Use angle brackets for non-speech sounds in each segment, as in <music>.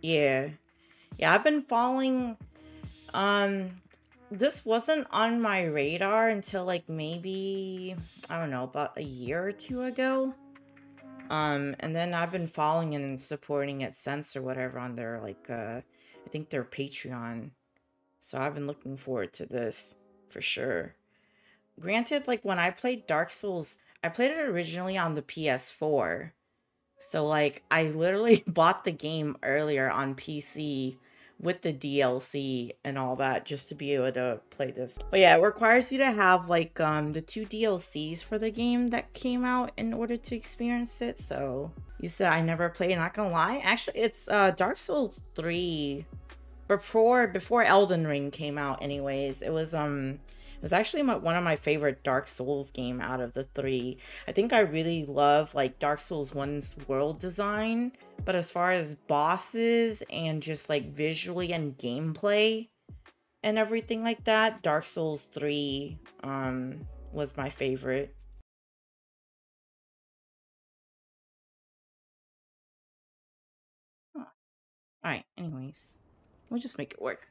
Yeah. Yeah, I've been following um this wasn't on my radar until like maybe I don't know, about a year or two ago. Um and then I've been following and supporting it since or whatever on their like uh I think their Patreon. So I've been looking forward to this for sure. Granted, like when I played Dark Souls, I played it originally on the PS4. So like I literally <laughs> bought the game earlier on PC with the DLC and all that just to be able to play this. But yeah, it requires you to have like um the two DLCs for the game that came out in order to experience it. So you said I never played, not gonna lie. Actually, it's uh Dark Souls 3 before before Elden Ring came out anyways. It was um it was actually my, one of my favorite Dark Souls game out of the three. I think I really love like Dark Souls 1's world design, but as far as bosses and just like visually and gameplay and everything like that, Dark Souls 3 um was my favorite. Huh. All right, anyways, we'll just make it work.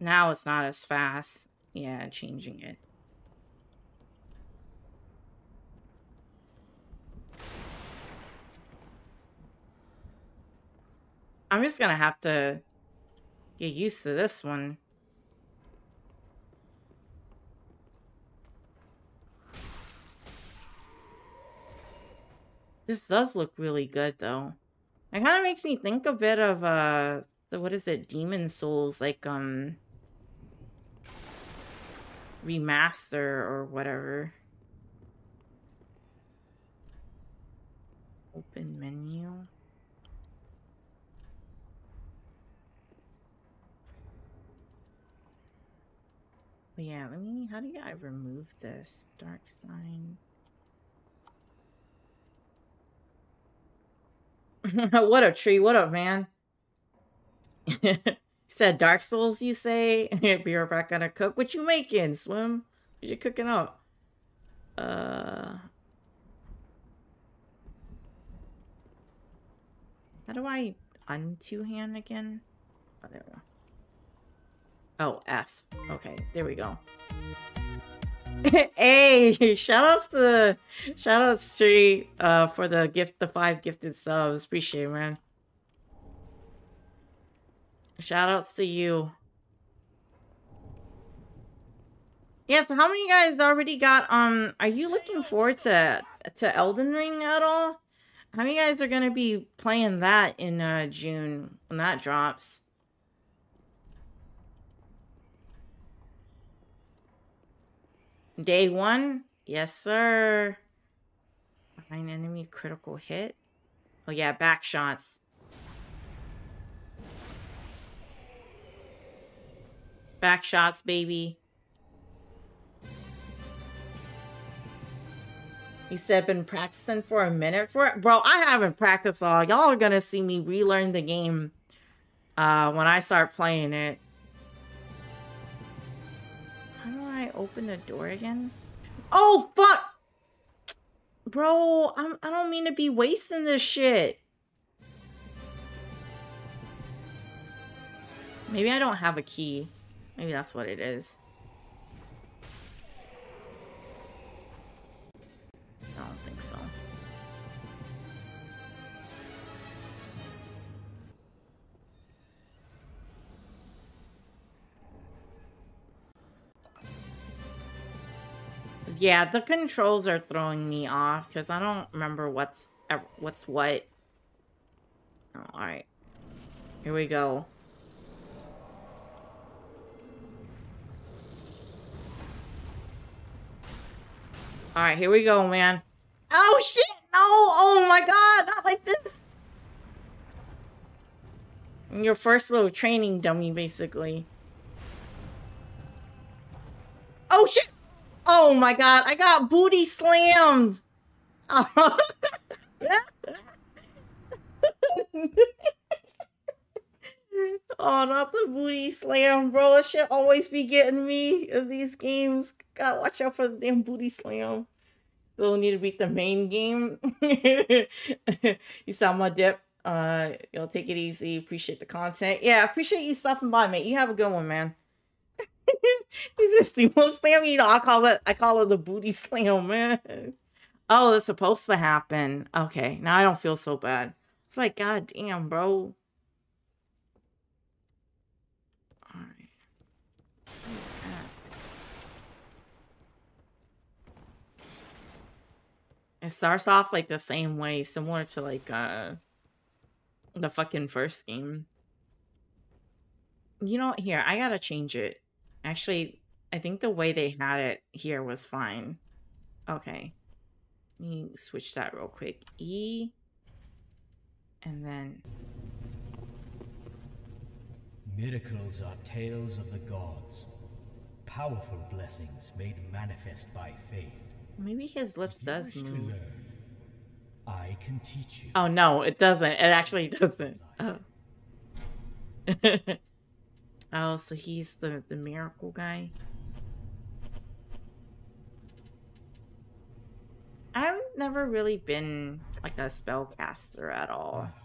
Now it's not as fast. Yeah, changing it. I'm just gonna have to get used to this one. This does look really good, though. It kind of makes me think a bit of, uh, the, what is it, Demon Souls, like, um, remaster or whatever. Open menu. But yeah, let me, how do you I remove this? Darksign. <laughs> what a tree? What up, man? <laughs> said Dark Souls, you say? <laughs> Be right back gonna cook. What you making, Swim? What you cooking up? Uh... How do I untwo hand again? Oh, there we go. Oh, F. Okay, there we go. <laughs> hey, shout outs to shout outs Street uh for the gift the five gifted subs. Appreciate it, man. Shout outs to you. Yeah, so how many guys already got um are you looking forward to to Elden Ring at all? How many guys are gonna be playing that in uh June when that drops? Day one? Yes, sir. Behind enemy critical hit. Oh yeah, back shots. Back shots, baby. He said, been practicing for a minute for it. Bro, I haven't practiced all. Y'all are going to see me relearn the game uh, when I start playing it. How do I open the door again? Oh, fuck! Bro, I'm, I don't mean to be wasting this shit. Maybe I don't have a key. Maybe that's what it is. I don't think so. Yeah, the controls are throwing me off because I don't remember what's what's what. Oh, all right, here we go. All right, here we go, man. Oh, shit! No! Oh, my God! Not like this! Your first little training dummy, basically. Oh, shit! Oh, my God. I got booty slammed! Oh. <laughs> <laughs> Oh, not the booty slam, bro. That shit always be getting me in these games. Gotta watch out for the damn booty slam. Still need to beat the main game. <laughs> you saw my dip. Uh, you'll take it easy. Appreciate the content. Yeah, appreciate you stopping by, mate. You have a good one, man. He's just sumo slam. You know, I call it. I call it the booty slam, man. Oh, it's supposed to happen. Okay, now I don't feel so bad. It's like, god damn, bro. It starts off like the same way, similar to like uh the fucking first game. You know, what? here, I gotta change it. Actually, I think the way they had it here was fine. Okay. Let me switch that real quick. E and then Miracles are tales of the gods. Powerful blessings made manifest by faith. Maybe his lips does move. I can teach you. Oh no, it doesn't. It actually doesn't. Oh. <laughs> oh, so he's the the miracle guy. I've never really been like a spellcaster at all. Ah,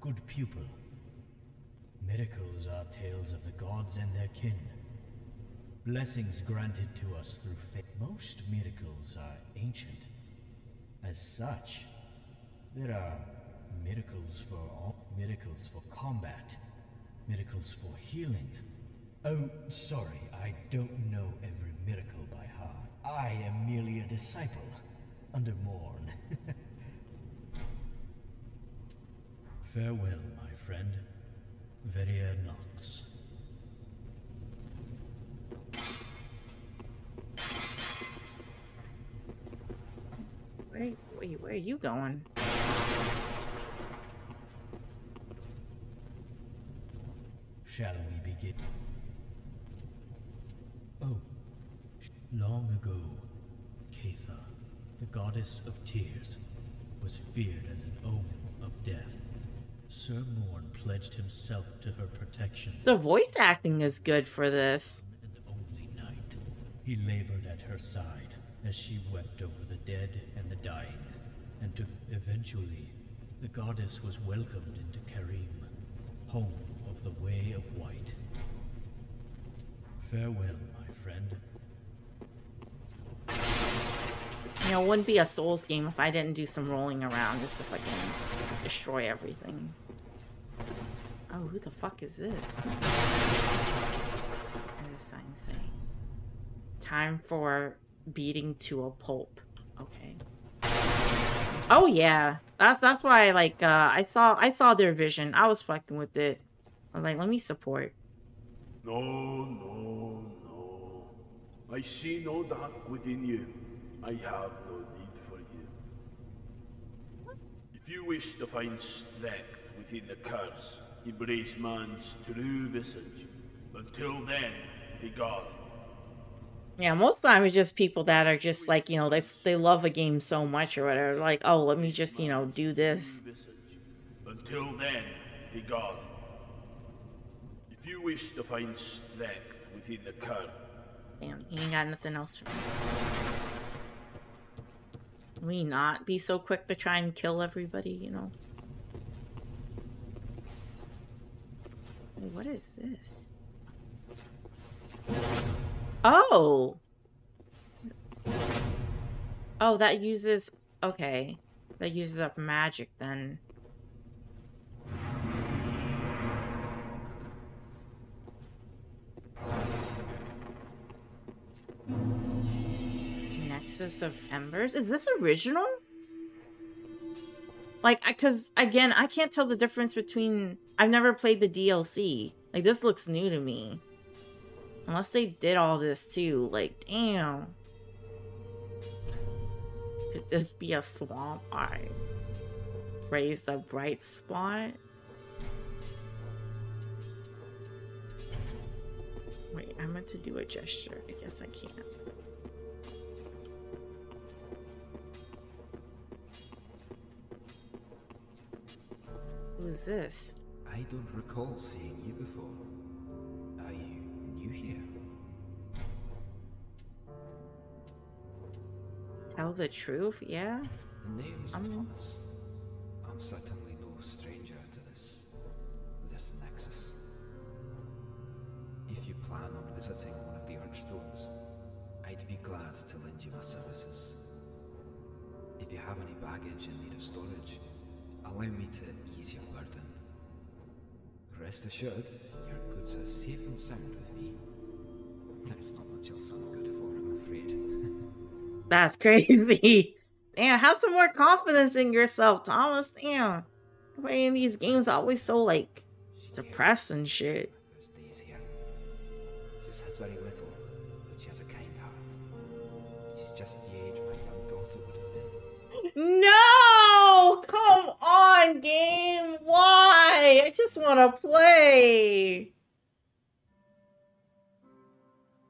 good pupil. Miracles are tales of the gods and their kin. Blessings granted to us through faith. Most miracles are ancient. As such, there are miracles for all, miracles for combat, miracles for healing. Oh, sorry, I don't know every miracle by heart. I am merely a disciple, under Morn. <laughs> Farewell, my friend. Veria Nox. Where, wait, where are you going? Shall we begin? Oh, long ago, Ketha, the goddess of tears, was feared as an omen of death. Sir Morn pledged himself to her protection. The voice acting is good for this. And only night, he labored at her side as she wept over the dead and the dying, and to eventually, the goddess was welcomed into Carim, home of the Way of White. Farewell, my friend. You know, it wouldn't be a Souls game if I didn't do some rolling around just to fucking destroy everything. Oh, who the fuck is this? What does sign say? Time for beating to a pulp. Okay. Oh yeah, that's that's why I like uh I saw I saw their vision. I was fucking with it. I was like, let me support. No, no, no. I see no dark within you. I have no need for you. If you wish to find strength within the curse, embrace man's true visage. Until then, be gone. Yeah, most of the time it's just people that are just like, you know, they they love a game so much or whatever. Like, oh, let me just, you know, do this. Until then, be gone. If you wish to find strength within the current. Damn, he ain't got nothing else for me. Can we not be so quick to try and kill everybody, you know? What is this? Oh! Oh, that uses... Okay. That uses up magic, then. Nexus of Embers? Is this original? Like, because, again, I can't tell the difference between... I've never played the DLC. Like, this looks new to me. Unless they did all this too. Like, damn. Could this be a swamp? I raise the bright spot. Wait, I meant to do a gesture. I guess I can't. Who's this? I don't recall seeing you before Tell the truth, yeah? The name's I'm- Thomas. I'm certainly no stranger to this. this nexus. If you plan on visiting one of the Archstones, I'd be glad to lend you my services. If you have any baggage in need of storage, allow me to ease your burden. Rest assured, your goods are safe and sound with me. There's not much else I'm good for, I'm afraid. <laughs> That's crazy. Damn, have some more confidence in yourself, Thomas. Damn. Playing these games always so like depressed and shit. first days here. She very little, but she has a kind heart. She's just the age my young daughter would have been. No! Come on, game. Why? I just want to play.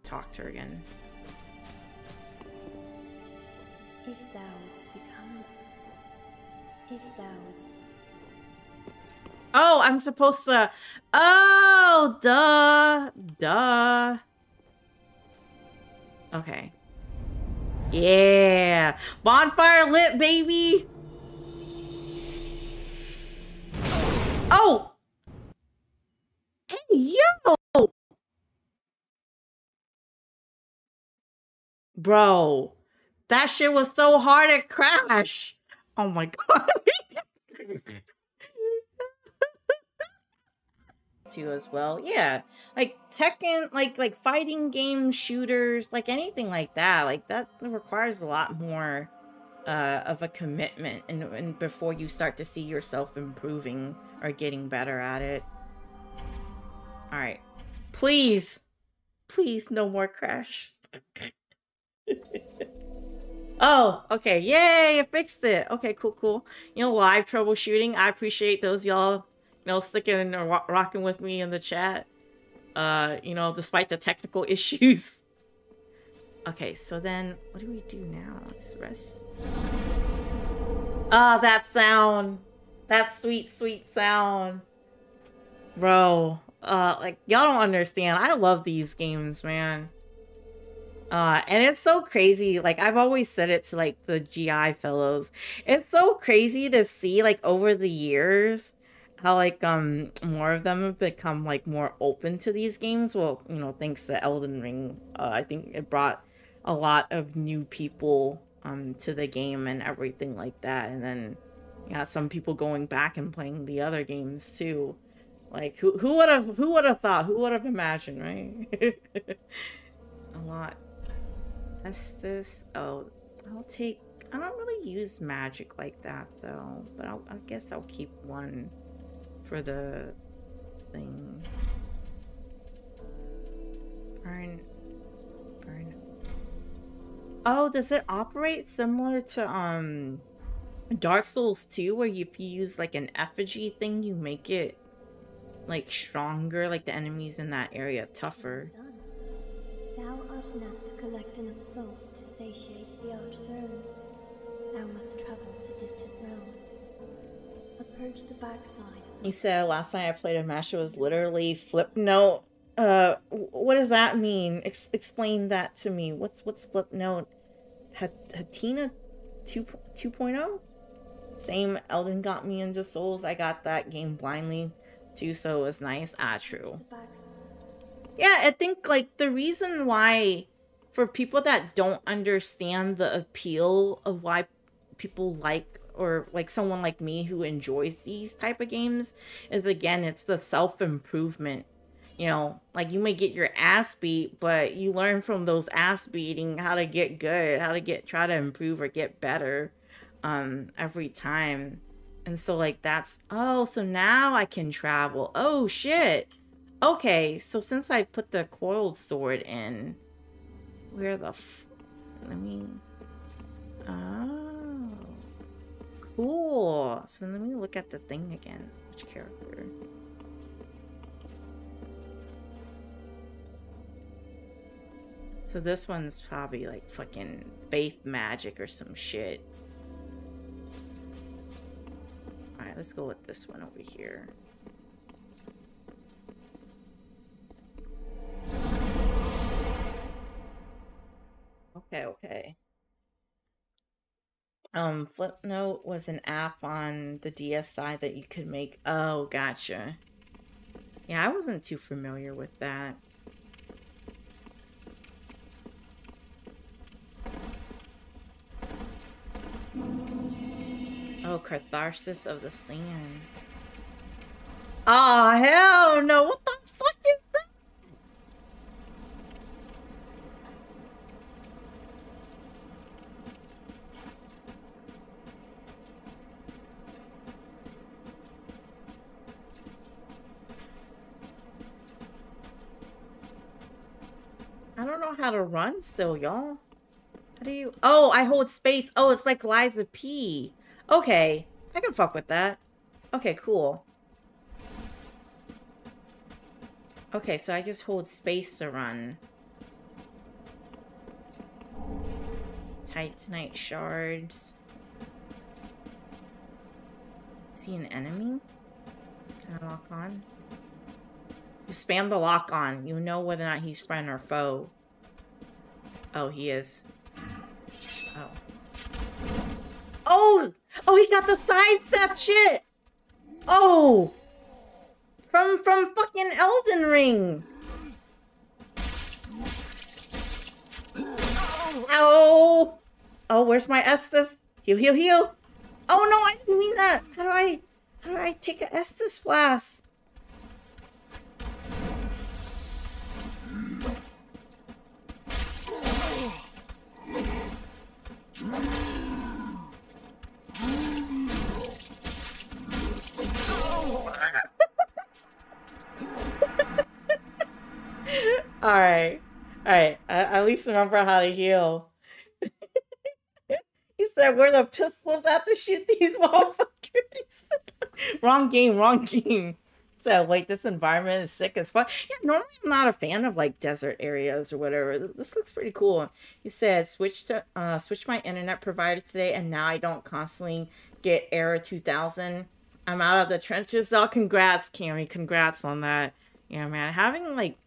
Talk to her again. If thou wouldst become, if thou wouldst Oh, I'm supposed to. Oh, duh. Duh. Okay. Yeah. Bonfire lit, baby. Oh. Hey, yo. Bro, that shit was so hard to crash. Oh my god. <laughs> too as well. Yeah. Like Tekken, like like fighting game shooters, like anything like that. Like that requires a lot more uh of a commitment and, and before you start to see yourself improving or getting better at it. All right. Please. Please no more crash. <laughs> Oh, okay. Yay, I fixed it. Okay, cool, cool. You know, live troubleshooting. I appreciate those y'all, you know, sticking or ro- rocking with me in the chat. Uh, you know, despite the technical <laughs> issues. Okay, so then what do we do now? Let's rest. Ah, that sound. That sweet, sweet sound. Bro, uh, like, y'all don't understand. I love these games, man. Uh, and it's so crazy. Like I've always said it to like the GI fellows. It's so crazy to see like over the years how like um more of them have become like more open to these games. Well, you know, thanks to Elden Ring, uh, I think it brought a lot of new people um to the game and everything like that. And then yeah, some people going back and playing the other games too. Like who who would have who would have thought? Who would have imagined, right? <laughs> a lot. Estus. Oh, I'll take. I don't really use magic like that though, but I'll, I guess I'll keep one for the thing. Burn. Burn. Oh, does it operate similar to um Dark Souls 2 where if you use like an effigy thing, you make it like stronger, like the enemies in that area tougher. Thou art not to collect enough souls to satiate the Archthrones. Thou must travel to distant realms. Approach the backside You said last night I played a match it was literally Flipnote. Uh, what does that mean? Ex- explain that to me. What's what's Flipnote? Hat- Hatena 2 2.0? Same Elden got me into Souls. I got that game blindly too, so it was nice. Ah, true. Yeah, I think like the reason why for people that don't understand the appeal of why people like or like someone like me who enjoys these type of games is again it's the self-improvement. You know, like you may get your ass beat, but you learn from those ass beating how to get good, how to get try to improve or get better um every time. And so like that's oh, so now I can travel. Oh shit. Okay, so since I put the coiled sword in, where the f- let me. Oh, cool. So let me look at the thing again. Which character? So this one's probably like fucking faith magic or some shit. Alright, let's go with this one over here. Okay, okay. Um, Flipnote was an app on the DSi that you could make. Oh, gotcha. Yeah, I wasn't too familiar with that. Oh, Catharsis of the Sand. Oh, hell no. What the fuck is that? How to run still, y'all. How do you... Oh, I hold space. Oh, it's like of P. Okay. I can fuck with that. Okay, cool. Okay, so I just hold space to run. Titanite shards. Is he an enemy? Can I lock on? You spam the lock on. You know whether or not he's friend or foe. Oh, he is. Oh. Oh! Oh, he got the sidestep shit! Oh! From, from fucking Elden Ring! Oh! Oh, where's my Estus? Heal, heal, heal! Oh no, I didn't mean that! How do I... How do I take a Estus flask? Alright. Alright. At least remember how to heal. <laughs> he said, where the pistols at to shoot these <laughs> motherfuckers? <laughs> wrong game, wrong game. So wait, this environment is sick as fuck. Yeah, normally I'm not a fan of like desert areas or whatever. This looks pretty cool. He said, switch to uh switch my internet provider today and now I don't constantly get error 2000. I'm out of the trenches. Oh, congrats, Cammy. Congrats on that. Yeah, man. Having like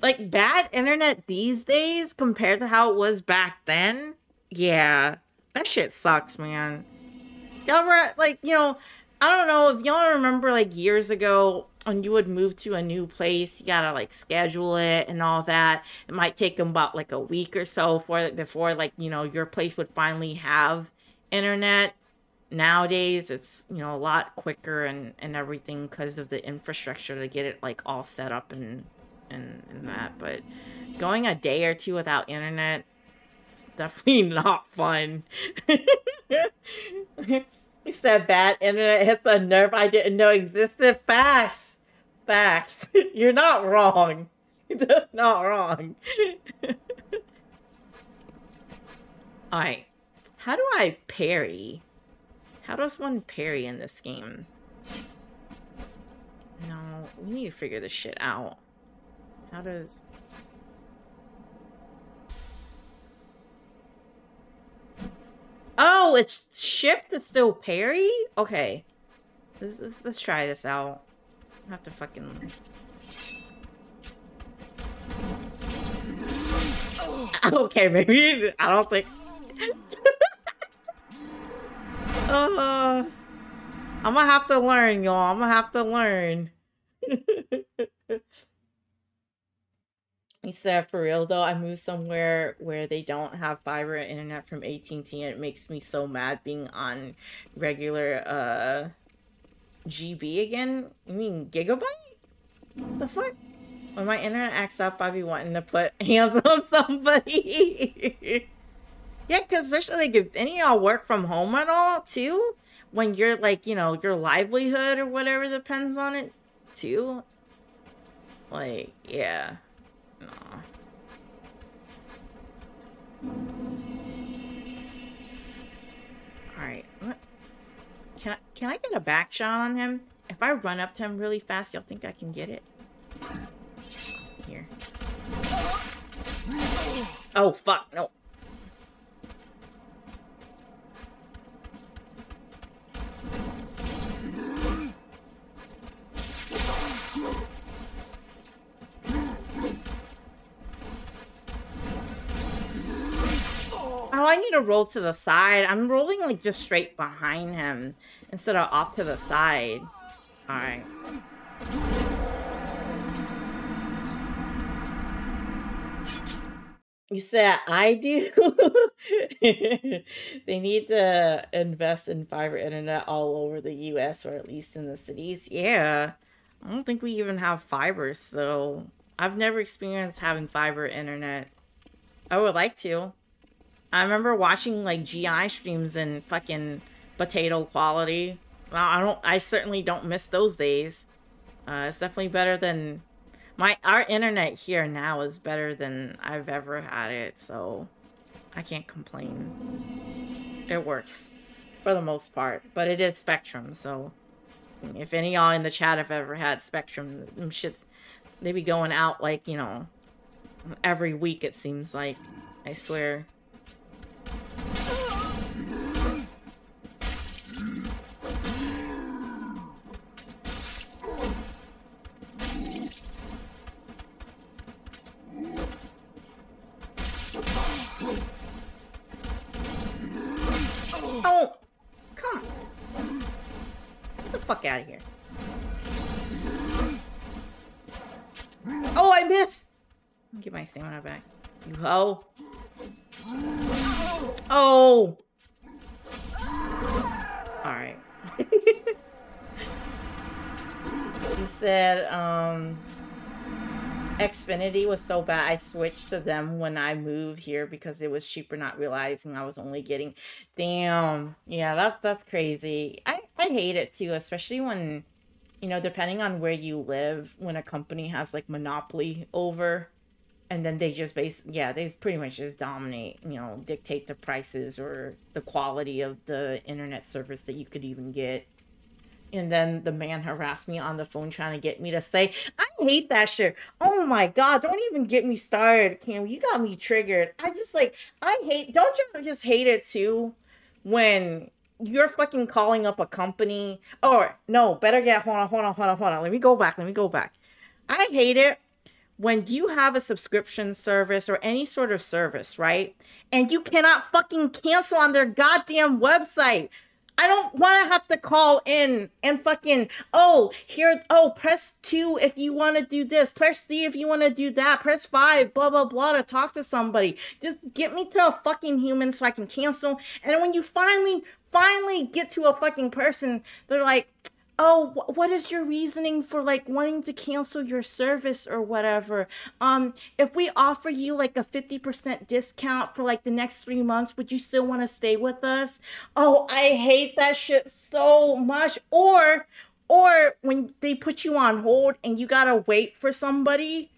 like bad internet these days compared to how it was back then. Yeah, that shit sucks, man. Y'all ever like you know? I don't know if y'all remember like years ago when you would move to a new place, you gotta like schedule it and all that. It might take them about like a week or so for before like you know your place would finally have internet. Nowadays, it's you know a lot quicker and and everything because of the infrastructure to get it like all set up and and, that. But going a day or two without internet, it's definitely <laughs> not fun. <laughs> he said bad internet hits a nerve I didn't know existed. Facts. Facts. <laughs> You're not wrong. You're not wrong. Alright. How do I parry? How does one parry in this game? No, we need to figure this shit out. How does... Oh, it's shift to still parry? Okay. Let's, let's, let's try this out. I have to fucking... <laughs> Okay, maybe. I don't think... <laughs> uh, I'm gonna have to learn, y'all. I'm gonna have to learn. <laughs> He said, for real though, I moved somewhere where they don't have fiber internet from AT&T and it makes me so mad being on regular uh GB again. You mean gigabyte? The fuck? When my internet acts up, I be wanting to put <laughs> hands on somebody. <laughs> yeah, because especially like if any of y'all work from home at all too, when you're like, you know, your livelihood or whatever depends on it too. Like, yeah. Alright. Can I, can I get a back shot on him? If I run up to him really fast, y'all think I can get it? Here. Oh, fuck. No. Oh, I need to roll to the side. I'm rolling like just straight behind him instead of off to the side. All right. You said I do. <laughs> they need to invest in fiber internet all over the US or at least in the cities. Yeah. I don't think we even have fiber, so I've never experienced having fiber internet. I would like to. I remember watching like GI streams in fucking potato quality. I don't I certainly don't miss those days. Uh, it's definitely better than my our internet here now is better than I've ever had it, so I can't complain. It works for the most part, but it is Spectrum, so if any y'all in the chat have ever had Spectrum, shits they be going out like, you know, every week it seems like. I swear. Oh, fuck out of here. Oh, I missed! Get my stamina back. You hoe. Oh! Alright. <laughs> he said, um... Xfinity was so bad, I switched to them when I moved here because it was cheaper, not realizing I was only getting... Damn. Yeah, that, that's crazy. I, I hate it too, especially when, you know, depending on where you live, when a company has, like, monopoly over and then they just base yeah they pretty much just dominate you know dictate the prices or the quality of the internet service that you could even get. And then the man harassed me on the phone trying to get me to stay. I hate that shit. Oh my god don't even get me started cam you got me triggered. I just like i hate don't you just hate it too when you're fucking calling up a company? Or no better get hold on hold on hold on hold on. Let me go back let me go back. I hate it when you have a subscription service or any sort of service, right? And you cannot fucking cancel on their goddamn website. I don't want to have to call in and fucking, oh, here, oh, press two if you want to do this, press three if you want to do that, press five, blah, blah, blah, to talk to somebody. Just get me to a fucking human so I can cancel. And when you finally, finally get to a fucking person, they're like, oh what is your reasoning for like wanting to cancel your service or whatever? Um if we offer you like a 50% discount for like the next three months would you still want to stay with us? Oh i hate that shit so much. Or or when they put you on hold and you gotta wait for somebody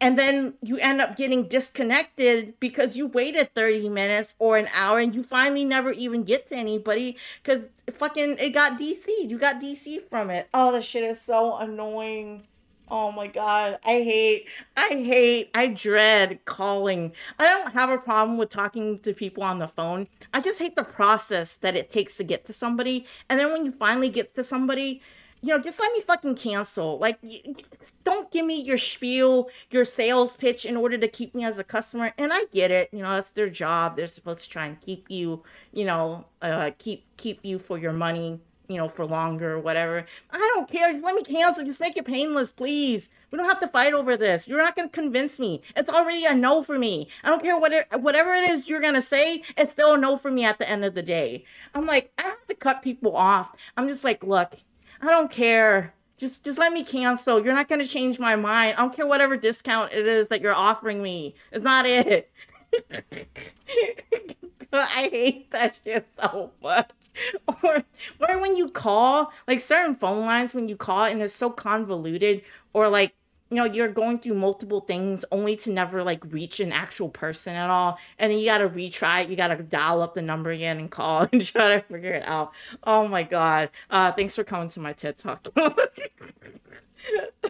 and then you end up getting disconnected because you waited 30 minutes or an hour and you finally never even get to anybody because fucking it got DC. You got DC from it. Oh, the shit is so annoying. Oh my god. I hate I hate I dread calling. I don't have a problem with talking to people on the phone. I just hate the process that it takes to get to somebody. And then when you finally get to somebody, you know, just let me fucking cancel. Like, don't give me your spiel, your sales pitch in order to keep me as a customer. And I get it. You know, that's their job. They're supposed to try and keep you, you know, uh, keep keep you for your money, you know, for longer or whatever. I don't care. Just let me cancel. Just make it painless, please. We don't have to fight over this. You're not going to convince me. It's already a no for me. I don't care what it, whatever it is you're going to say, it's still a no for me at the end of the day. I'm like, I have to cut people off. I'm just like, look, I don't care. Just just let me cancel. You're not going to change my mind. I don't care whatever discount it is that you're offering me. It's not it. <laughs> I hate that shit so much. <laughs> Or or when you call, like certain phone lines when you call and it's so convoluted or like you know you're going through multiple things only to never like reach an actual person at all. And then you gotta retry it. You gotta dial up the number again and call <laughs> and try to figure it out. Oh my god. Uh thanks for coming to my ted talk. <laughs> I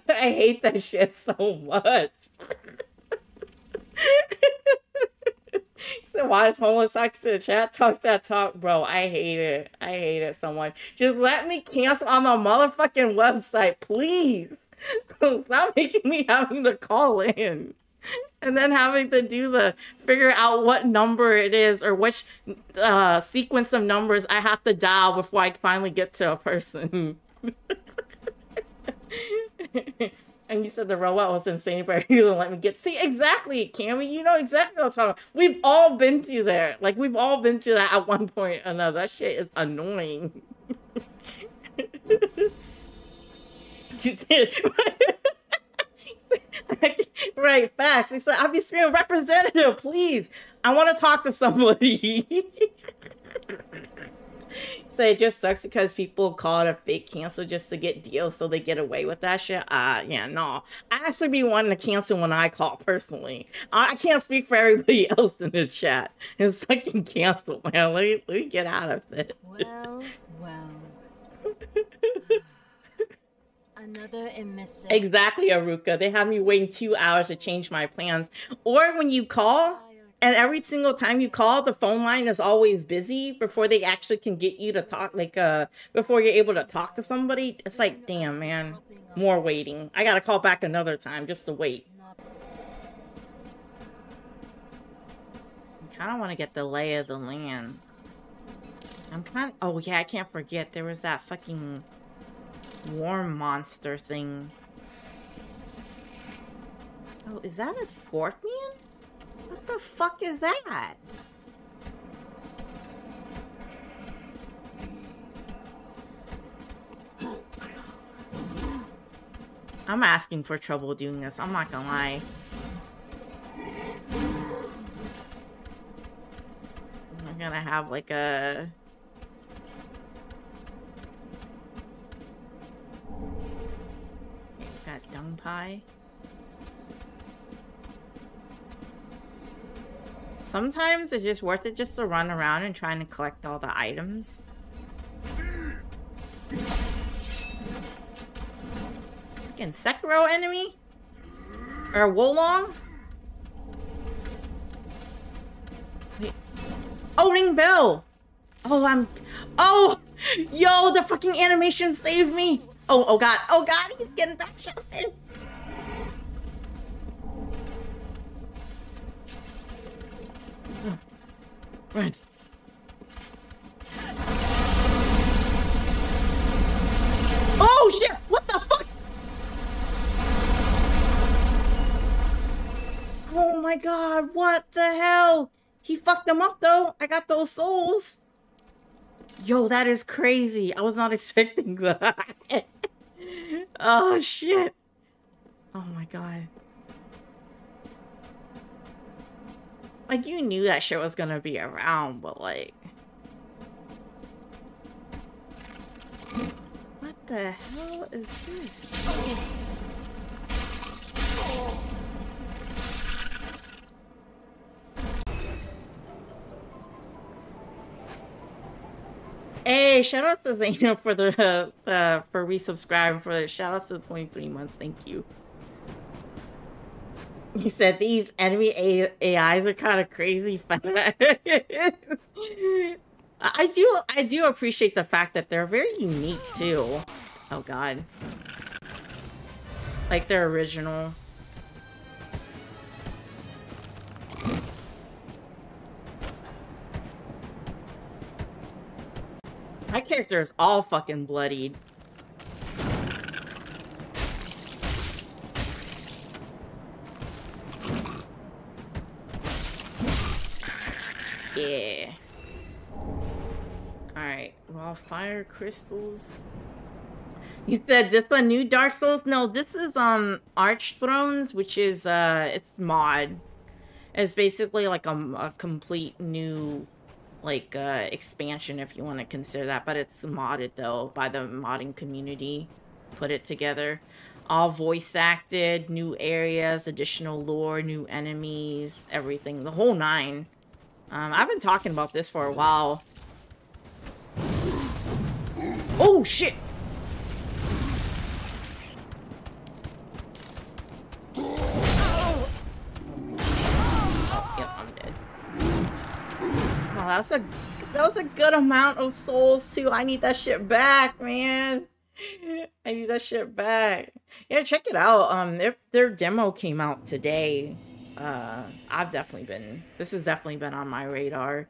hate that shit so much. <laughs> So why is homeless talk to the chat talk that talk? Bro i hate it. I hate it so much. Just let me cancel on my motherfucking website please <laughs> Stop making me having to call in. and then having to do the figure out what number it is or which uh, sequence of numbers I have to dial before I finally get to a person. <laughs> and you said the robot was insane, but <laughs> you didn't let me get. See, exactly, Cammy. You know exactly what I'm talking about. We've all been to there. Like, we've all been to that at one point or another. That shit is annoying. <laughs> right, fast. He said, I'll be screaming, representative, please. I want to talk to somebody. <laughs> so it just sucks because people call it a fake cancel just to get deals so they get away with that shit. Uh yeah, no. I actually be wanting to cancel when I call personally. I can't speak for everybody <laughs> else in the chat. It's fucking cancel, man. Let me, let me get out of it. Well, well. Exactly, Aruka. They have me waiting two hours to change my plans. Or when you call, and every single time you call, the phone line is always busy before they actually can get you to talk, like, uh, before you're able to talk to somebody. It's like, damn, man. More waiting. I gotta call back another time just to wait. I kind of want to get the lay of the land. I'm kind of... Oh, yeah, I can't forget. There was that fucking worm monster thing. Oh, is that a scorpion? What the fuck is that? I'm asking for trouble doing this. I'm not gonna lie. I'm gonna have like a dung pie. Sometimes it's just worth it just to run around and trying to collect all the items. Fucking Sekiro enemy? Or Wo Long? Wait. Oh, ring bell! Oh, I'm... Oh! <laughs> Yo, the fucking animation saved me! Oh, oh god, oh god, he's getting back shots in. Run. Oh shit! What the fuck? Oh my god, what the hell? He fucked them up though. I got those souls. Yo, that is crazy. I was not <laughs> expecting that. Oh, shit. Oh, my God. Like, you knew that shit was gonna be around, but, like... What the hell is this? Hey, shout out to Zayna for the uh, for resubscribing for the shout out to the 23 months. Thank you. He said these enemy A AIs are kind of crazy. <laughs> I do I do appreciate the fact that they're very unique too. Oh god. Like they're original. My character is all fucking bloodied. Yeah. Alright, well, fire crystals. You said this a new Dark Souls? No, this is um Archthrones, which is uh it's mod. It's basically like a, a complete new like uh, expansion if you want to consider that, but it's modded though by the modding community. Put it together. All voice acted, new areas, additional lore, new enemies, everything, the whole nine. Um, I've been talking about this for a while. Oh shit! That was a that was a good amount of souls too. I need that shit back, man. I need that shit back. Yeah, check it out. Um, their their demo came out today. Uh, I've definitely been, this has definitely been on my radar.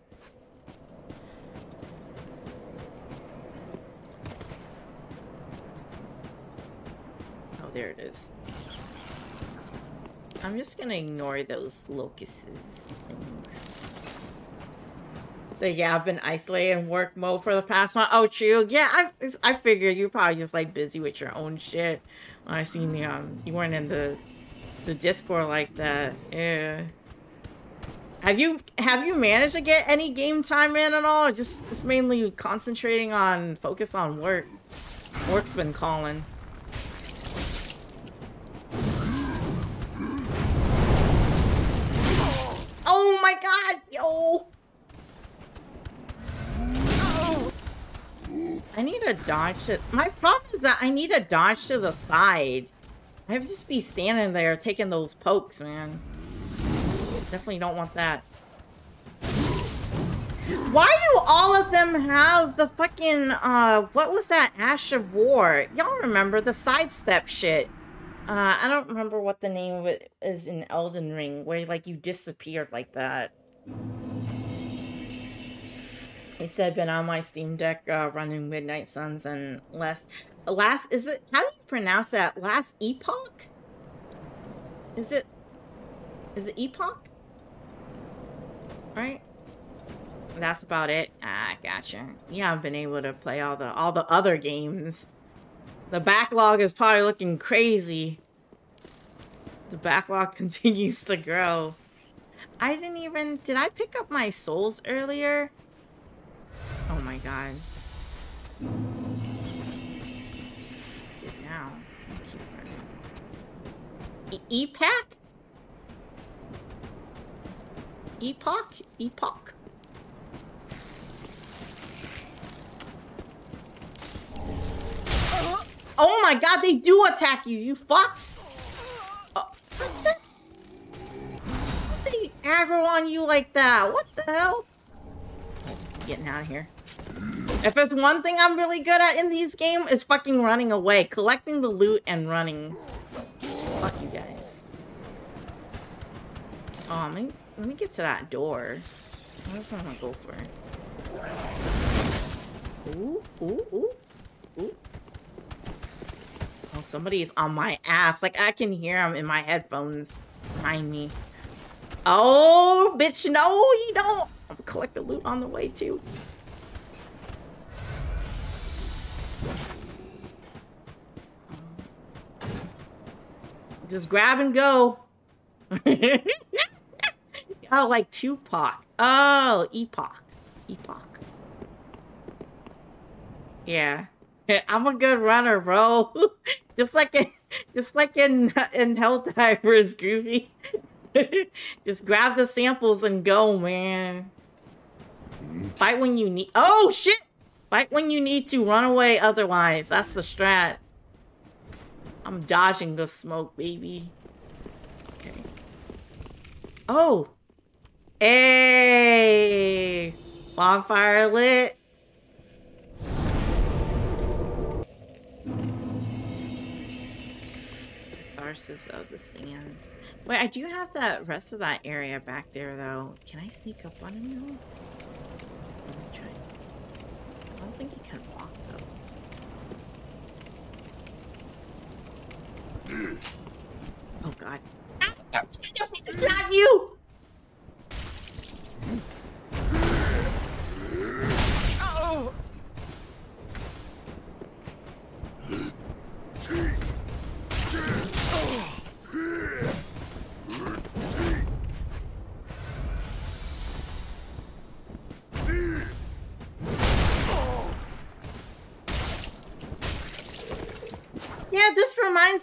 Oh, there it is. I'm just gonna ignore those locusts things. So yeah, I've been isolated in work mode for the past month. Oh, true. Yeah, I I figured you're probably just like busy with your own shit. When I seen the um, you weren't in the the Discord like that. Yeah. Have you have you managed to get any game time in at all? Just just mainly concentrating on focus on work. Work's been calling. Oh my god, yo! I need a dodge to... My problem is that I need a dodge to the side. I have to just be standing there taking those pokes, man. Definitely don't want that. Why do all of them have the fucking, uh, what was that Ash of War? Y'all remember the sidestep shit. Uh, I don't remember what the name of it is in Elden Ring, where, like, you disappeared like that. He said, been on my Steam Deck uh, running Midnight Suns and last, last, is it, how do you pronounce that? Last Epoch? Is it, is it Epoch? Right? That's about it. Ah, gotcha. Yeah, I've been able to play all the, all the other games. The backlog is probably looking crazy. The backlog <laughs> continues to grow. I didn't even, did I pick up my souls earlier? Oh my god. Good now. E? Epoch? Epoch? Oh my god, they do attack you, you fucks! Uh, they aggro on you like that? What the hell? Getting out of here. If there's one thing I'm really good at in these games, it's fucking running away. Collecting the loot and running. Fuck you guys. Oh, let me, let me get to that door. I just want to go for. Ooh, ooh, ooh, ooh. Oh, somebody's on my ass. Like, I can hear them in my headphones behind me. Oh, bitch, no, you don't. I'll collect the loot on the way, too. Just grab and go. <laughs> oh, like Tupac. Oh, Epoch. Epoch. Yeah. <laughs> I'm a good runner, bro. <laughs> just like in, just like in in Helldivers, Groovy. just grab the samples and go, man. Fight when you need. Oh shit! Fight when you need to. Run away otherwise. That's the strat. I'm dodging the smoke, baby. Okay. Oh! Hey! Bonfire lit. Catharsis of the Sands. Wait, I do have that rest of that area back there, though. Can I sneak up on him, though? Let me try. I don't think you can walk, though. Oh, God. It's not you! Oh!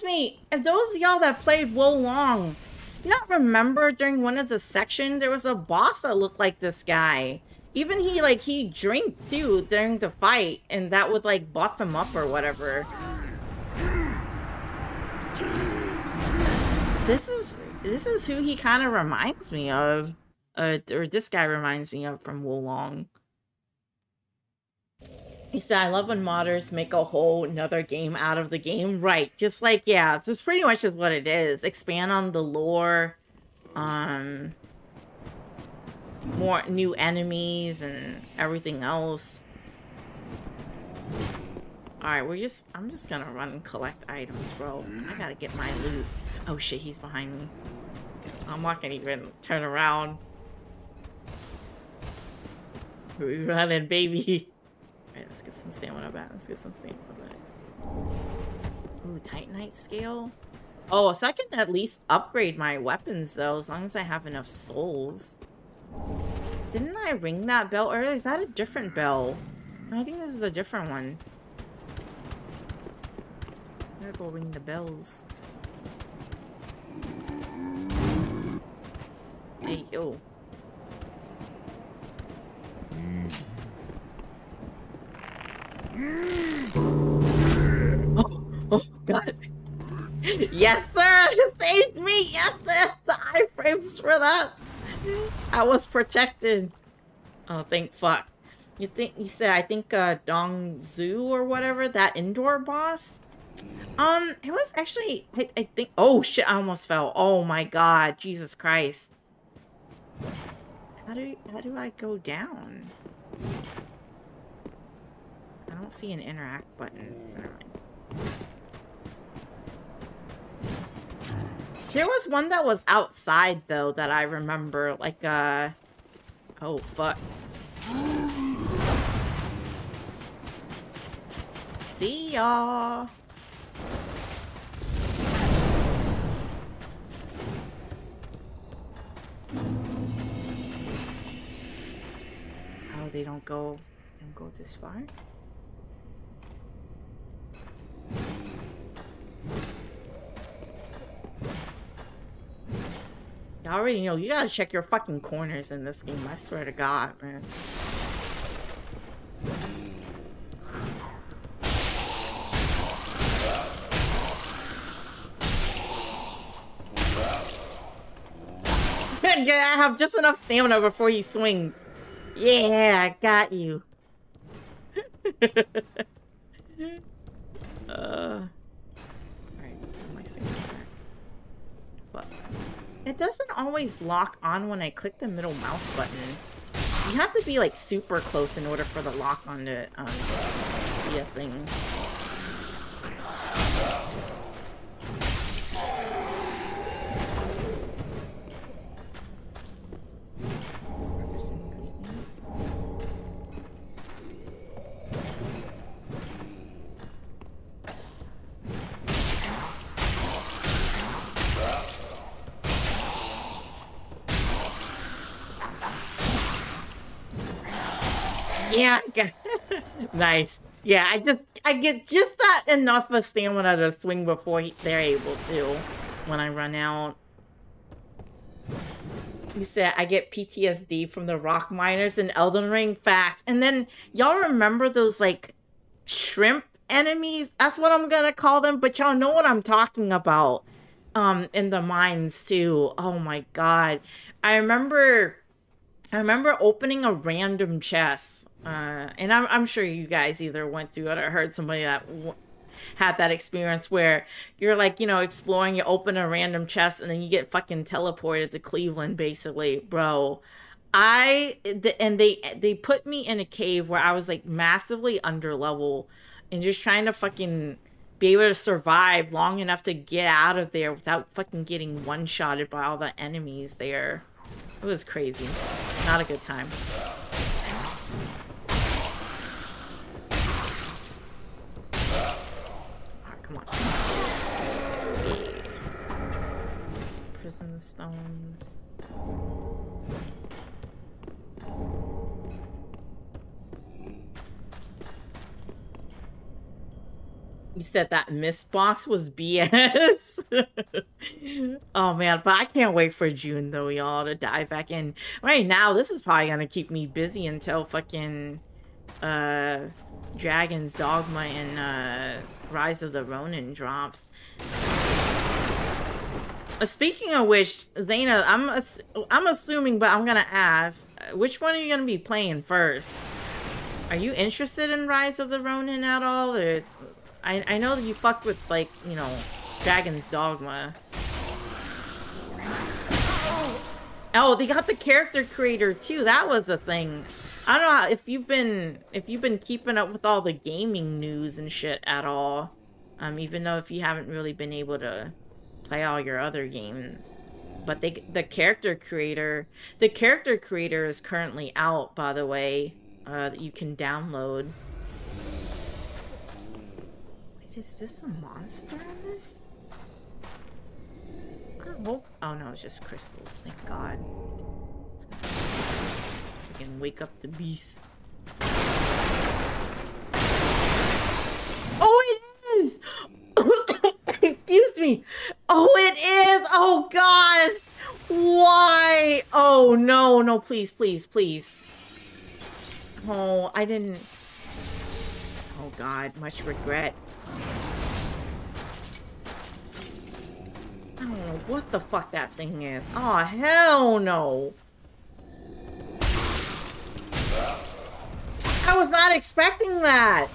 Me, if those y'all that played Wo Long, you not remember during one of the sections, there was a boss that looked like this guy. Even he, like, he drank too during the fight, and that would, like, buff him up or whatever. This is, this is who he kind of reminds me of. Uh, or this guy reminds me of from Wo Long. He said, I love when modders make a whole another game out of the game. Right. Just like, yeah, so it's pretty much just what it is. Expand on the lore um, more new enemies and everything else. Alright, we're just- I'm just gonna run and collect items, bro. I gotta get my loot. Oh shit, he's behind me. I'm not gonna even turn around. We running, baby. <laughs> Alright, let's get some stamina back. Let's get some stamina back. Ooh, Titanite scale? Oh, so I can at least upgrade my weapons, though, as long as I have enough souls. Didn't I ring that bell earlier? Is that a different bell? I think this is a different one. I'm gonna go ring the bells. Hey, yo. Oh, oh, God. Yes, sir! Saved me! Yes, sir! The iframes for that! I was protected. Oh, thank fuck. You think you said I think uh Dong Zhuo or whatever that indoor boss? Um, it was actually I, I think oh shit I almost fell. Oh my god, Jesus Christ. How do how do I go down? I don't see an interact button. So. There was one that was outside though that I remember, like uh oh fuck. See y'all. Oh, they don't go don't go this far? You already know, you gotta check your fucking corners in this game, I swear to god, man. <laughs> yeah, I have just enough stamina before he swings. Yeah, I got you. <laughs> uh, Alright, my stamina back. But it doesn't always lock on when I click the middle mouse button. You have to be like super close in order for the lock on to um, be a thing. <laughs> Yeah. nice. Yeah, I just I get just that enough of stamina to swing before he, they're able to. When I run out. You said I get PTSD from the rock miners and Elden Ring facts. And then y'all remember those like shrimp enemies? That's what I'm gonna call them, but y'all know what I'm talking about. Um, in the mines too. Oh my god. I remember I remember opening a random chest, uh, and I'm, I'm sure you guys either went through it or heard somebody that w- had that experience where you're like, you know, exploring, you open a random chest, and then you get fucking teleported to Cleveland, basically, bro. I th- and they they put me in a cave where I was like massively under level, and just trying to fucking be able to survive long enough to get out of there without fucking getting one shotted by all the enemies there. It was crazy. Not a good time. Prison stones. You said that miss box was BS. <laughs> oh man, but I can't wait for June though, y'all, to dive back in. Right now, this is probably gonna keep me busy until fucking uh Dragon's Dogma and uh Rise of the Ronin drops. Uh, Speaking of which, Zayna, I'm ass- I'm assuming, but I'm gonna ask, which one are you gonna be playing first? Are you interested in Rise of the Ronin at all? Or I I know that you fucked with like you know Dragon's Dogma. Oh, they got the character creator too. That was a thing. I don't know if you've been if you've been keeping up with all the gaming news and shit at all. Um, even though if you haven't really been able to play all your other games. But they the character creator the character creator is currently out, by the way. Uh, that you can download. Wait, is this a monster in this? Oh, oh no, it's just crystals. Thank God. Can wake up the beast. Oh, it is! <coughs> Excuse me. Oh, it is! Oh, God! Why? Oh, no, no, please, please, please. Oh, I didn't... Oh, God, much regret. I don't know what the fuck that thing is. Oh, hell no. I was not expecting that.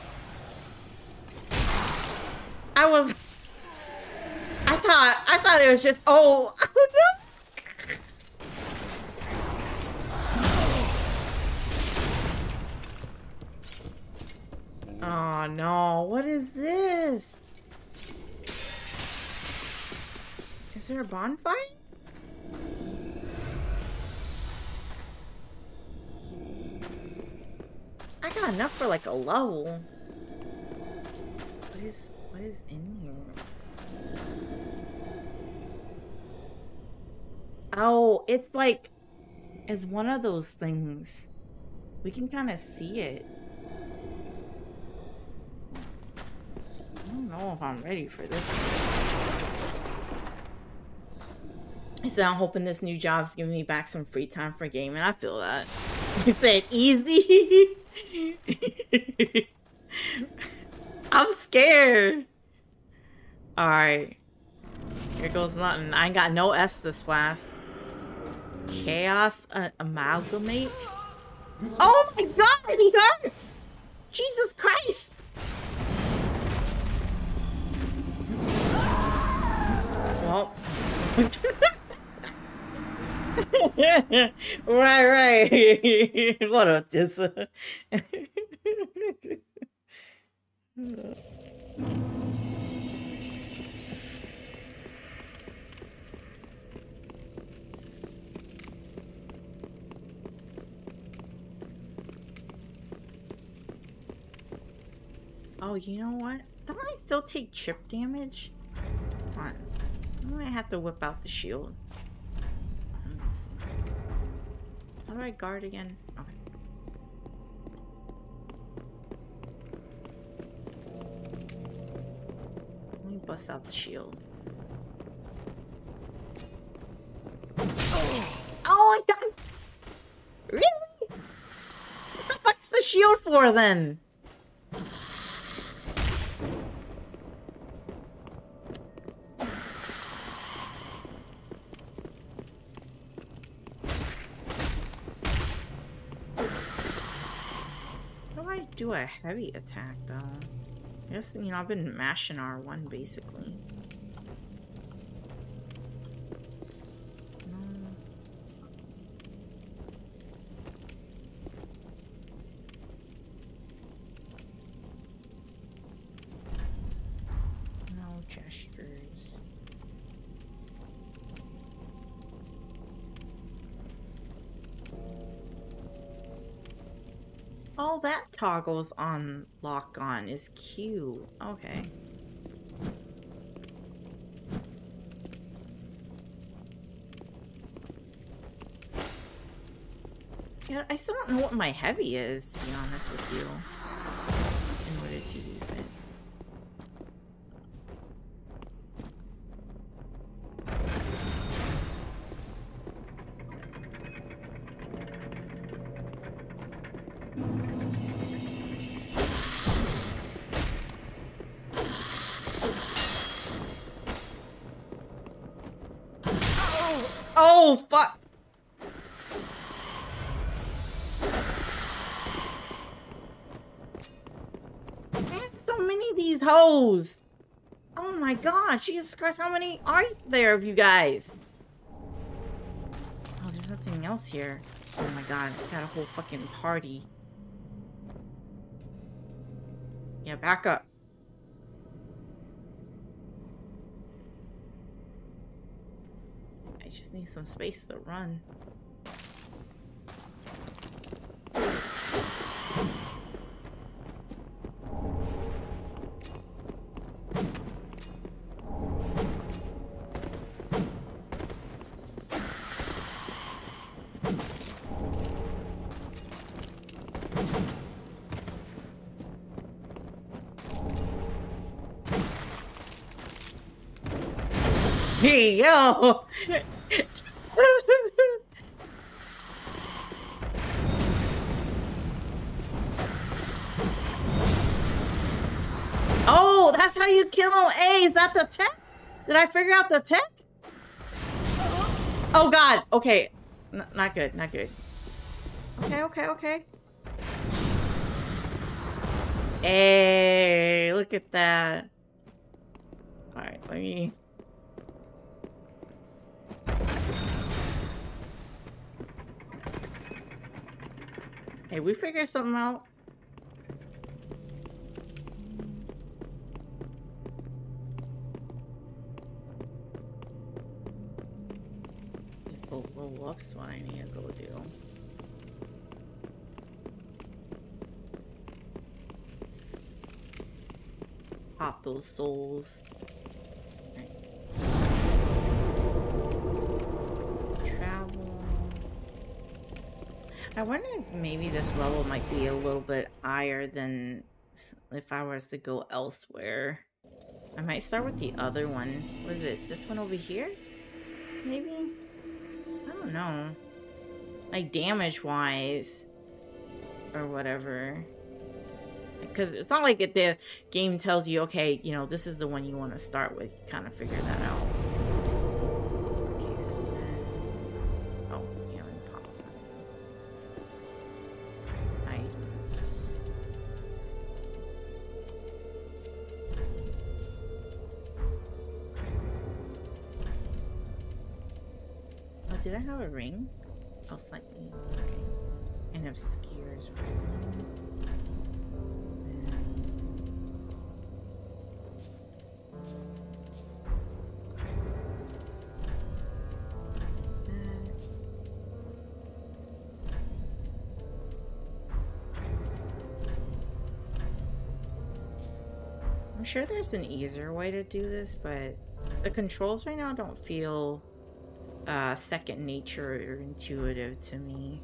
I was... I thought, I thought it was just, oh, <laughs> oh no. No, what is this? Is there a bonfire? I got enough for like a level. What is what is in here? Oh, it's like it's one of those things. We can kind of see it. I don't know if I'm ready for this. I said I'm hoping this new job's giving me back some free time for gaming. I feel that. <laughs> You said easy. <laughs> <laughs> I'm scared. Alright. Here goes nothing. I ain't got no S this class. Chaos uh, Amalgamate? Oh my god, he hurts! Jesus Christ! Well. <laughs> <laughs> right, right. <laughs> what a dis. oh, you know what? Don't I still take chip damage? Come on. I might have to whip out the shield. How do I guard again? Okay. Let me bust out the shield. Oh, I Really? What the fuck's the shield for then? A heavy attack, though. I guess, you know, I've been mashing R1, basically. Toggles on lock on is Q. Okay. Yeah, I still don't know what my heavy is, to be honest with you. Hoes. Oh my god, Jesus Christ, how many are there of you guys? Oh, there's nothing else here. Oh my god, got a whole fucking party. Yeah, back up. I just need some space to run. Yo! <laughs> oh, that's how you kill him. Hey, is that the tech? Did I figure out the tech? Oh, God. Okay. N not good. Not good. Okay, okay, okay. Hey, look at that. Alright, let me... Hey, we figured something out. Oh, oh, whoops, what I need to go do. Pop those souls. I wonder if maybe this level might be a little bit higher than if I was to go elsewhere. I might start with the other one. Was it this one over here? Maybe? I don't know. Like damage wise. Or whatever. Because it's not like the game tells you, okay, you know, this is the one you want to start with. You kind of figure that out. Ring? Oh, slightly. Okay. An obscures ring. I'm sure there's an easier way to do this, but the controls right now don't feel uh, second nature or intuitive to me.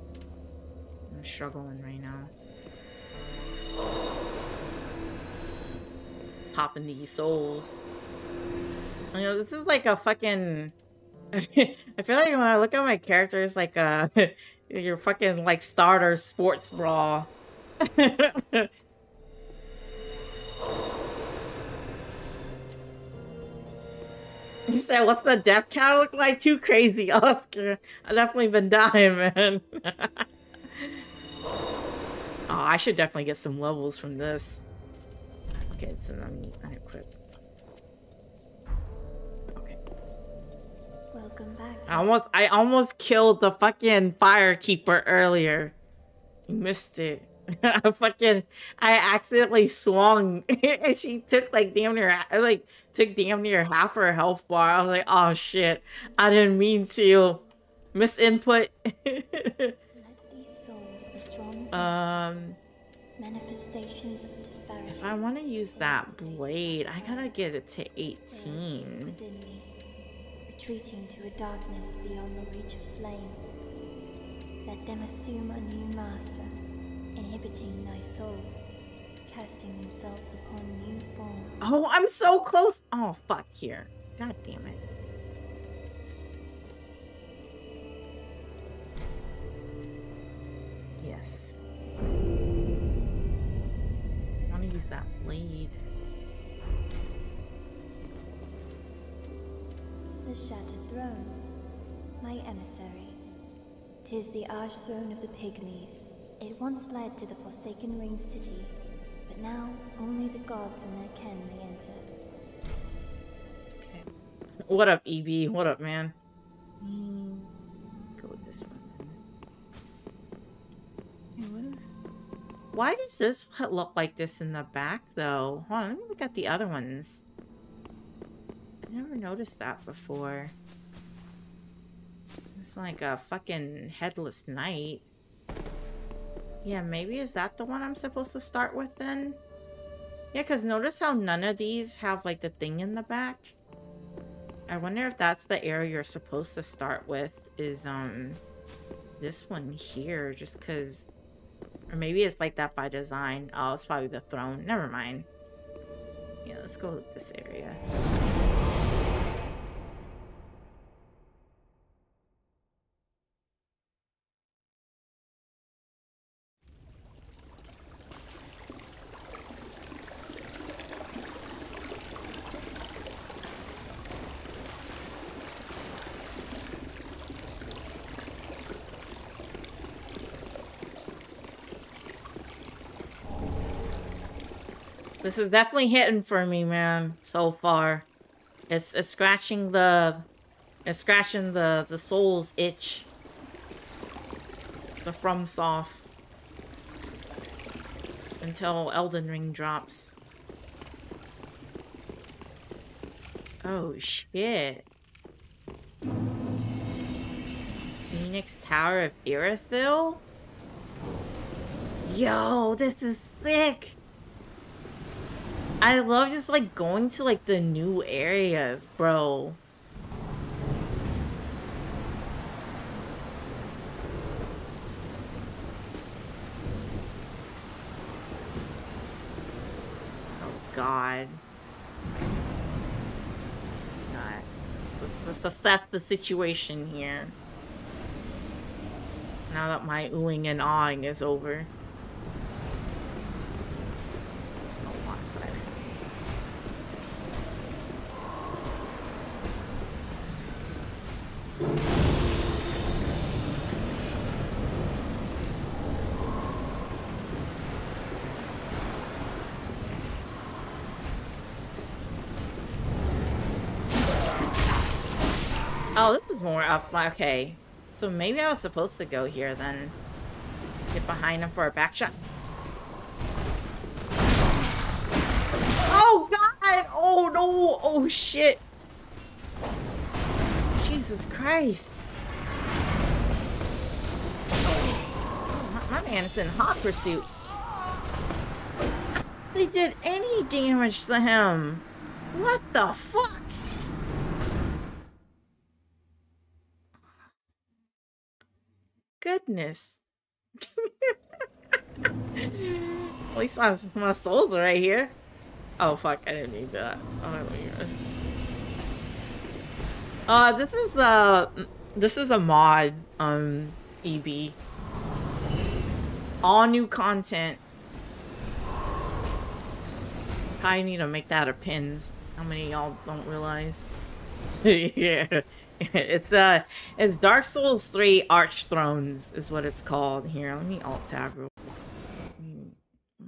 I'm struggling right now. Popping these souls. You know, this is like a fucking. <laughs> I feel like when I look at my character, it's like a <laughs> your fucking like starter sports brawl. <laughs> You said, what's the death count look like? Too crazy, <laughs> Oscar. I've definitely been dying, man. <laughs> oh, I should definitely get some levels from this. Okay, so let me unequip. Okay. Welcome back. I almost, I almost killed the fucking firekeeper earlier. You missed it. I <laughs> fucking, I accidentally swung, <laughs> and she took like damn near, like took damn near half her health bar. I was like, oh shit, I didn't mean to. Be strong <laughs> um, manifestations of disparity. if I want to use that blade, I gotta get it to 18. retreating to a darkness beyond the reach of flame. Let them assume a new master, inhibiting thy soul, casting themselves upon new form. Oh, I'm so close. Oh, fuck here. God damn it. Yes. I want to use that blade. The shattered throne, my emissary. Tis the arch throne of the Pygmies. It once led to the Forsaken Ring City, but now only the gods and their kin may enter. Okay. What up, EB? What up, man? Go with this one. Hey, what is... Why does this look like this in the back, though? Hold on, let me look at the other ones. I never noticed that before. It's like a fucking headless knight. Yeah, maybe is that the one I'm supposed to start with then? Yeah, because notice how none of these have like the thing in the back? I wonder if that's the area you're supposed to start with is um this one here just because or maybe it's like that by design. Oh, it's probably the throne. Never mind. Yeah, let's go this area. This is definitely hitting for me, man, so far. It's it's scratching the it's scratching the the soul's itch. The FromSoft. Until Elden Ring drops. Oh shit. Phoenix Tower of Irithyll? Yo, this is sick! I love just like going to like the new areas, bro. Oh god. God. Let's, let's assess the situation here. Now that my oohing and awing is over. Oh, this is Okay. So maybe I was supposed to go here then. Get behind him for a back shot. Oh, God! Oh, no! Oh, shit! Jesus Christ. My man is in hot pursuit. They did any damage to him. What the fuck? Goodness. At least my, my soul's right here. Oh, fuck. I didn't need that. Oh, yes. Uh, this is, uh, this is a mod, um, EB. All new content. Probably need to make that a pins. How many y'all don't realize? <laughs> yeah. <laughs> it's uh it's Dark Souls 3 Archthrones is what it's called. Here, let me alt tab real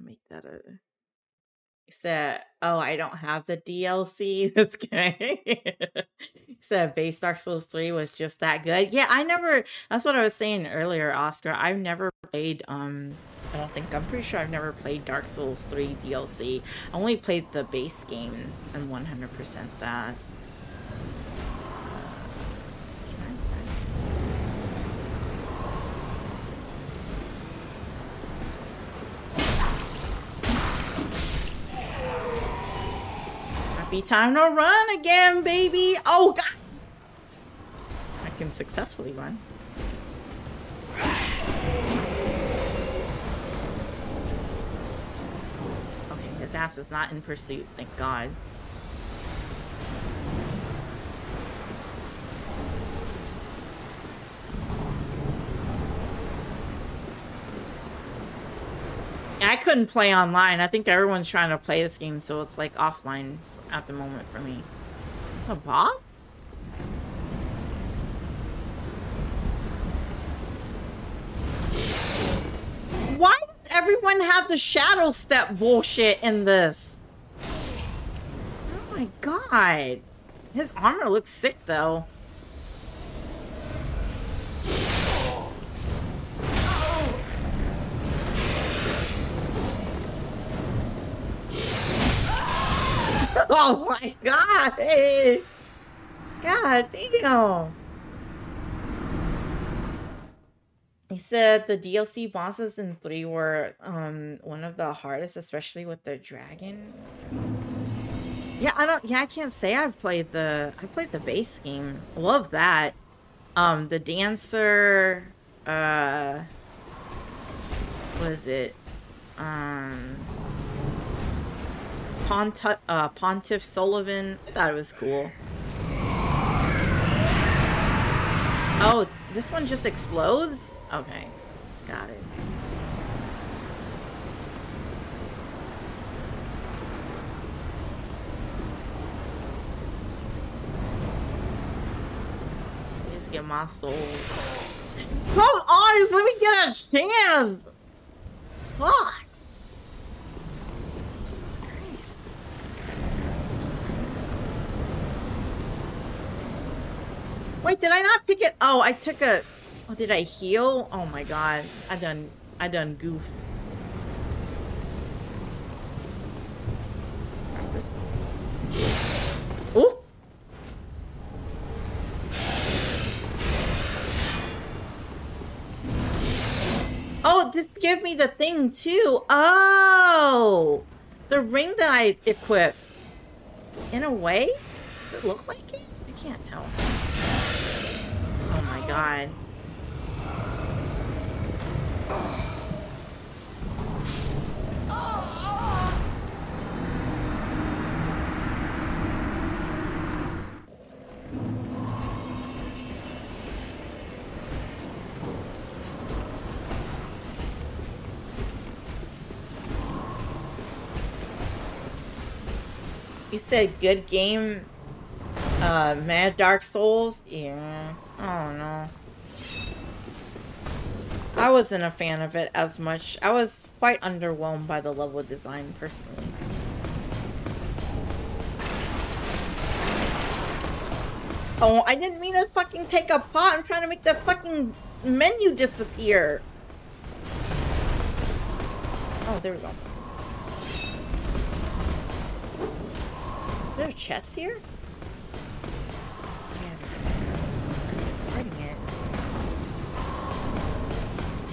make that a said oh I don't have the DLC. That's good. said base Dark Souls 3 was just that good. Yeah, I never that's what I was saying earlier, Oscar. I've never played um I don't think I'm pretty sure I've never played Dark Souls 3 DLC. I only played the base game and 100% that. Be time to run again, baby. Oh, God. I can successfully run. Okay, his ass is not in pursuit, thank God. I play online. I think everyone's trying to play this game, so it's like offline at the moment for me. Is this a boss? Why does everyone have the shadow step bullshit in this? Oh my god. His armor looks sick though. <laughs> Oh my god! God damn! He said the DLC bosses in 3 were um one of the hardest, especially with the dragon. Yeah, I don't yeah, I can't say I've played the I played the base game. Love that. Um the dancer uh what is it? Um Pont uh Pontiff Sulyvahn. I thought it was cool. Oh, this one just explodes? Okay. Got it. Just get my soul. Come on, let me get a chance! Fuck! Wait, did I not pick it? Oh, I took a... Oh, did I heal? Oh my god. I done... I done goofed. Oh! Oh, just give me the thing too. Oh! The ring that I equipped. In a way? Does it look like it? I can't tell Oh god. You said good game, uh, Mad Dark Souls? Yeah. Oh no. I wasn't a fan of it as much. I was quite underwhelmed by the level design personally. Oh, I didn't mean to fucking take a pot. I'm trying to make the fucking menu disappear. Oh, there we go. Is there a chest here?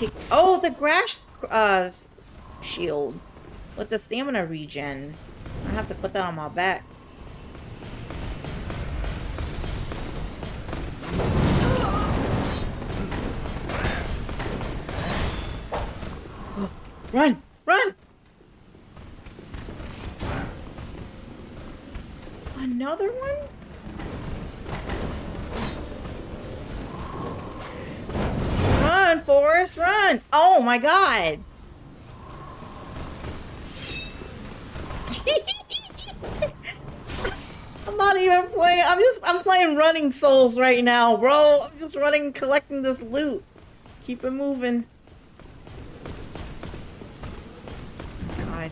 Take... Oh, the grass uh, shield with the stamina regen. I have to put that on my back. <gasps> run! Run! Another one? Run, Forrest, run! Oh my god! <laughs> I'm not even playing. I'm just, I'm playing Running Souls right now, bro. I'm just running, collecting this loot. Keep it moving. God.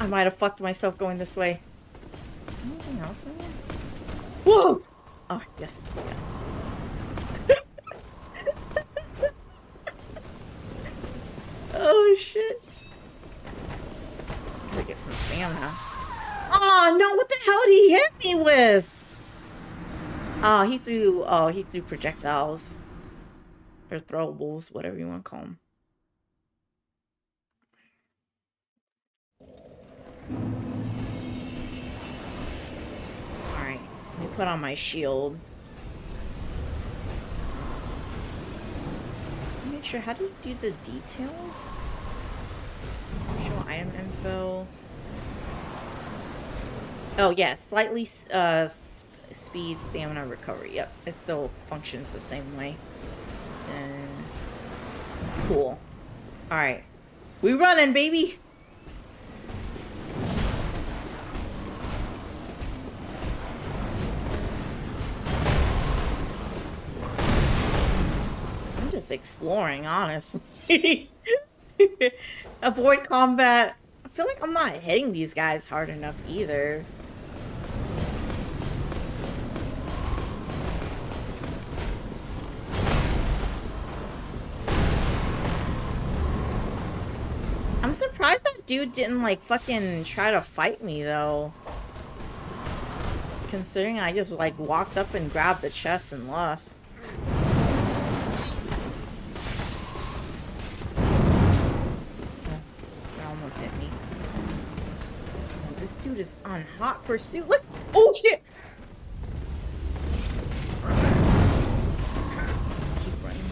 I might have fucked myself going this way. Is there anything else in there? Whoa! Oh, yes. Yeah. Oh shit. Gotta get some stamina. Oh no, what the hell did he hit me with? Oh, he threw oh he threw projectiles. Or throwables, whatever you want to call them. Alright, let me put on my shield. Sure. How do you do the details? Show item info. Oh, yeah. Slightly uh, speed, stamina, recovery. Yep. It still functions the same way. And cool. Alright. We running, baby! Exploring, honestly. <laughs> Avoid combat. I feel like I'm not hitting these guys hard enough either. I'm surprised that dude didn't like fucking try to fight me though. Considering I just like walked up and grabbed the chest and left. Dude is on hot pursuit. Look! Oh shit! Keep running.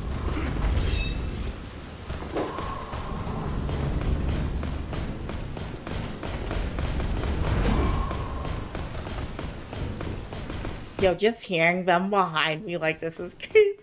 Yo, just hearing them behind me like this is crazy.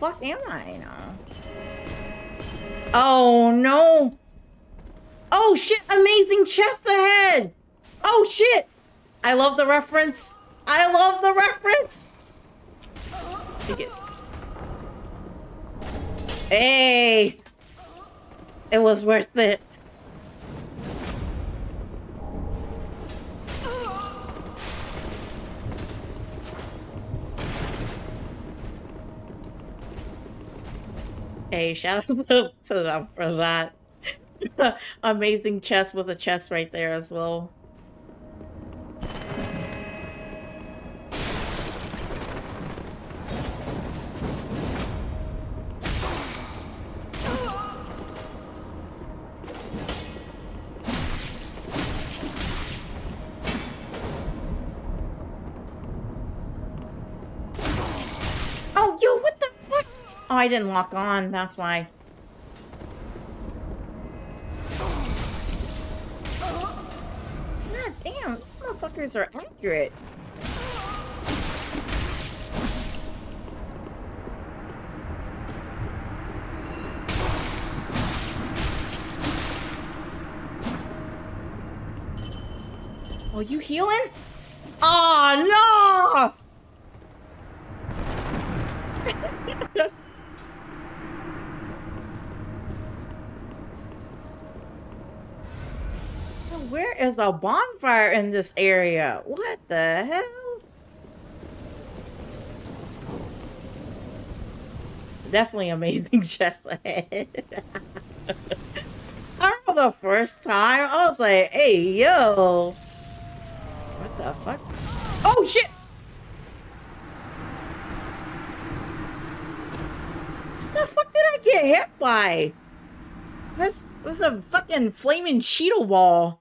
Fuck am I now? Oh no! Oh shit! Amazing chest ahead! Oh shit! I love the reference. I love the reference. Take it. Hey! It was worth it. Hey, shout <laughs> out to them for that. <laughs> Amazing chest with a chest right there as well. Oh, yo, what? Oh, I didn't lock on. That's why. God damn, these motherfuckers are accurate. Oh, you healing? Oh, no! Where is a bonfire in this area? What the hell? Definitely amazing <laughs> chest ahead. <laughs> I remember the first time I was like, hey, yo. What the fuck? Oh, shit! What the fuck did I get hit by? This was a fucking flaming cheetah wall.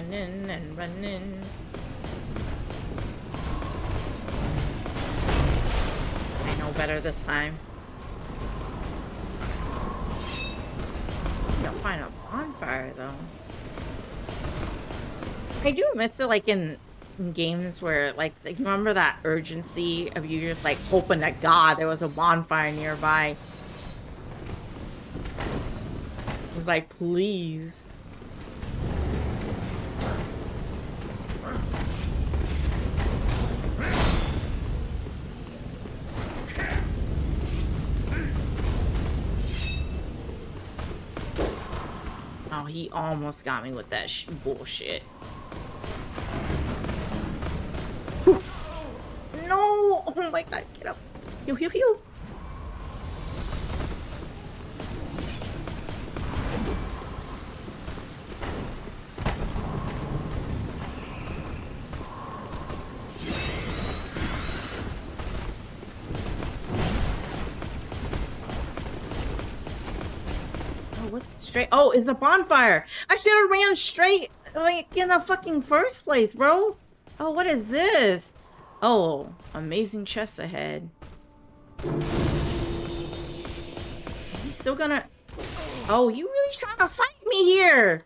And running and running. I know better this time. Don't find a bonfire though. I do miss it like in, in games where like, like remember that urgency of you just like hoping that God there was a bonfire nearby. It was like please. He almost got me with that sh bullshit. Whew. No! Oh my god, get up. Heal, heal, heal. What's straight? Oh, it's a bonfire. I should have ran straight, like, in the fucking first place, bro. Oh, what is this? Oh, amazing chest ahead. He's still gonna... Oh, you really trying to fight me here?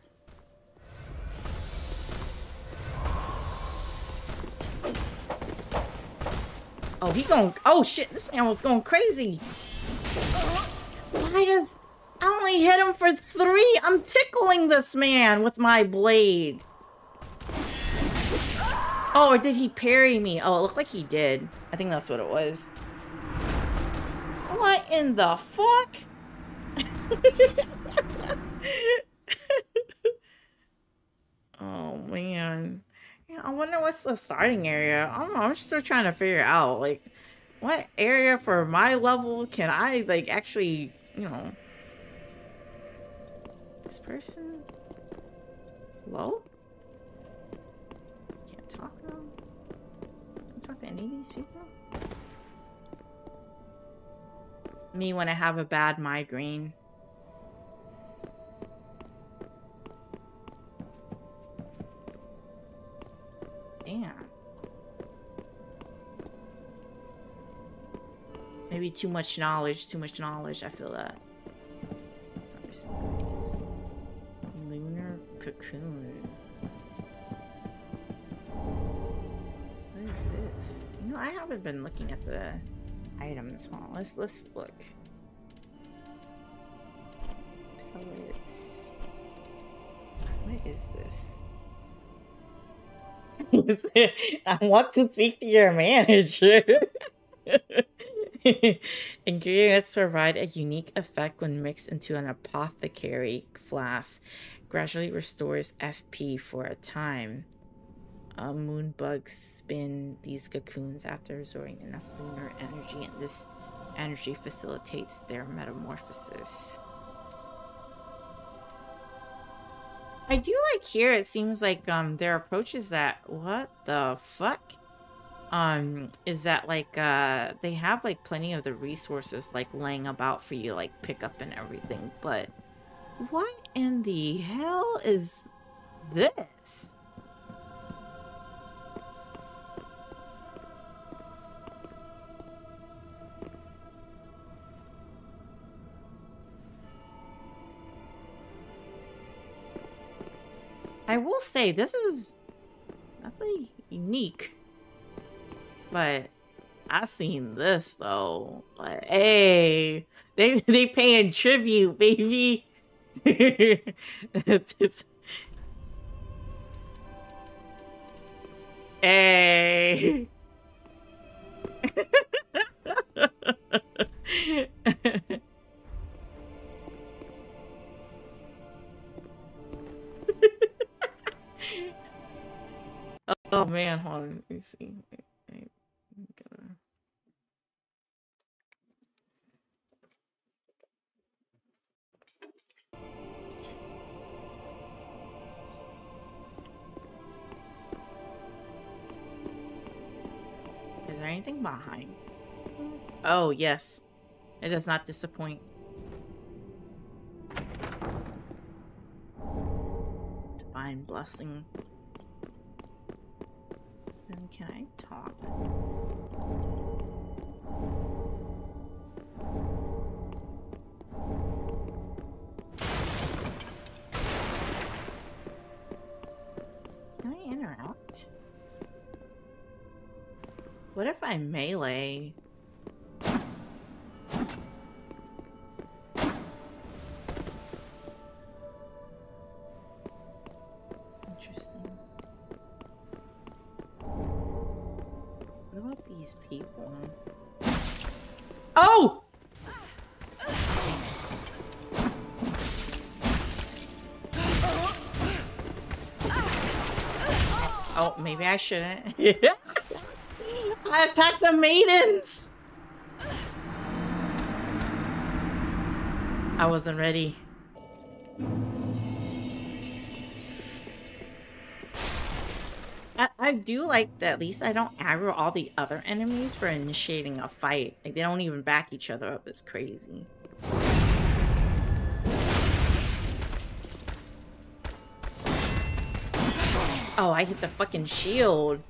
Oh, he going... Oh, shit. This man was going crazy. Why does... I only hit him for three. I'm tickling this man with my blade. Oh, or did he parry me? Oh, it looked like he did. I think that's what it was. What in the fuck? <laughs> oh, man. Yeah, I wonder what's the starting area. I don't know. I'm still trying to figure out, like, what area for my level can I, like, actually, you know... This person? Low? Can't talk, though? Can't talk to any of these people? Me when I have a bad migraine. Damn. Maybe too much knowledge, too much knowledge. I feel that. Cocoon. What is this? You know, I haven't been looking at the items. Well, let's let's look. Pellets. What is this? <laughs> I want to speak to your manager. <laughs> Ingredients provide a unique effect when mixed into an apothecary flask. Gradually restores FP for a time. Uh, moonbugs spin these cocoons after absorbing enough lunar energy, and this energy facilitates their metamorphosis. I do like here, it seems like um their approach is that what the fuck? Um, is that like uh they have like plenty of the resources like laying about for you like pick up and everything, but what in the hell is this? I will say this is definitely unique. But I seen this though. Like, hey, <laughs> they they paying tribute, baby. <laughs> hey. <laughs> oh man, hold on. Let me see. There anything behind? Oh, yes. It does not disappoint. Divine blessing. Then can I talk? What if I melee? Interesting. What about these people? Oh! Oh, maybe I shouldn't. <laughs> I attacked the maidens! I wasn't ready. I, I do like that at least I don't aggro all the other enemies for initiating a fight. Like, they don't even back each other up. It's crazy. Oh, I hit the fucking shield.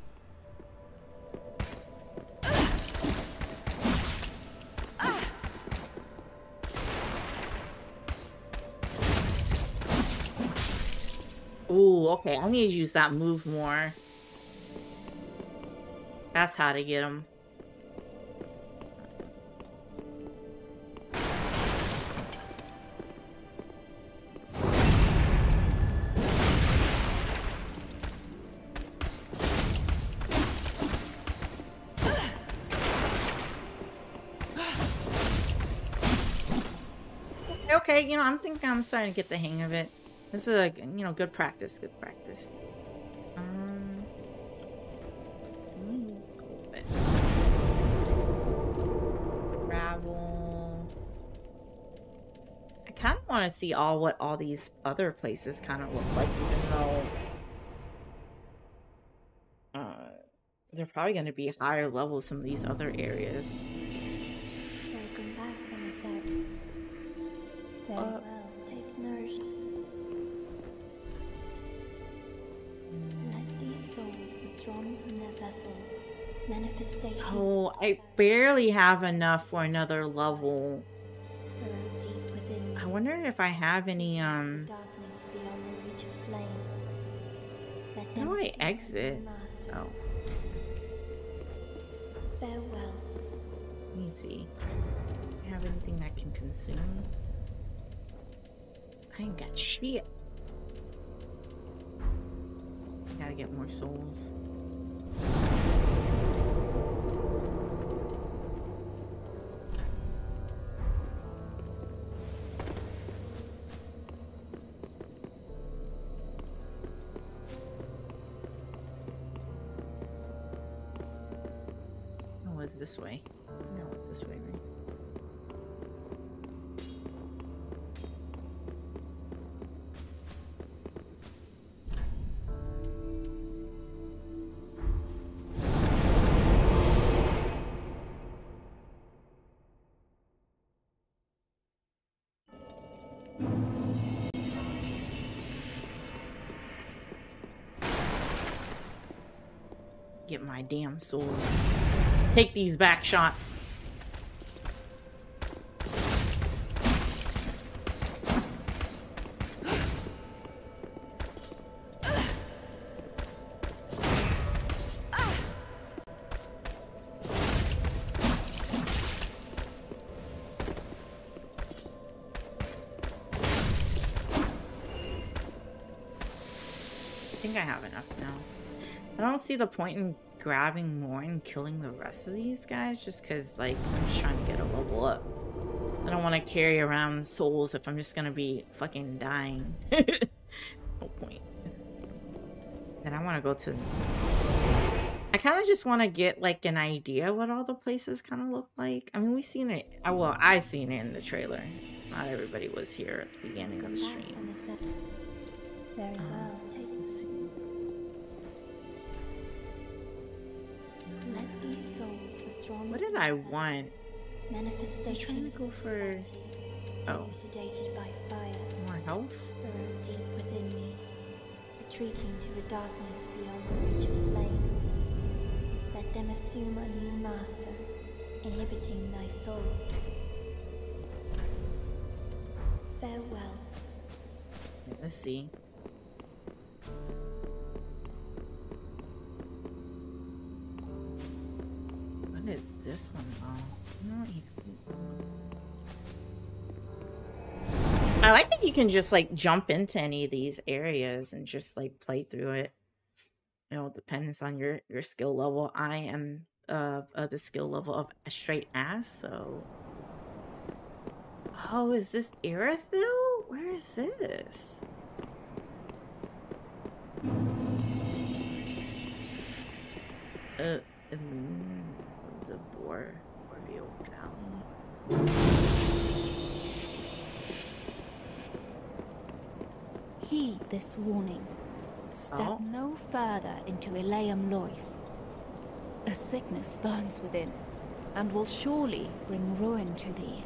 Ooh, okay. I need to use that move more. That's how to get him. Okay, you know, I'm thinking I'm starting to get the hang of it. This is a, you know, good practice, good practice. Um, Gravel. I kind of want to see all what all these other places kind of look like, even though uh, they're probably going to be higher level some of these other areas. Welcome back, emissary. Farewell, take Oh, I barely have enough for another level. burrow deep within I wonder if I have any, um... Darkness beyond the reach of flame. How do I exit? Oh, Farewell. let me see. Do I have anything that can consume? I ain't got shit. Gotta get more souls. This way. No, this way, right? Get my damn souls. Take these back shots. I think I have enough now. I don't see the point in grabbing more and killing the rest of these guys just because, like, I'm just trying to get a level up. I don't want to carry around souls if I'm just gonna be fucking dying. <laughs> no point. Then I want to go to... I kind of just want to get, like, an idea what all the places kind of look like. I mean, we seen it... uh, Well, I seen it in the trailer. Not everybody was here at the beginning of the stream. Very well, take Let these souls withdrawn What did I want? trying to go for- Oh. elucidated by fire, More health? burrow deep within me, retreating to the darkness beyond the reach of flame. Let them assume a new master, inhibiting thy soul. Farewell. Let's see. This one though? I like that you can just like jump into any of these areas and just like play through it. You know, depends on your your skill level. I am uh, the skill level of a straight ass, so. Oh, is this Irithyll? Where is this? Uh, Orville Valley. Heed this warning. Step Oh. no further into Elaeum Lois. A sickness burns within, and will surely bring ruin to thee.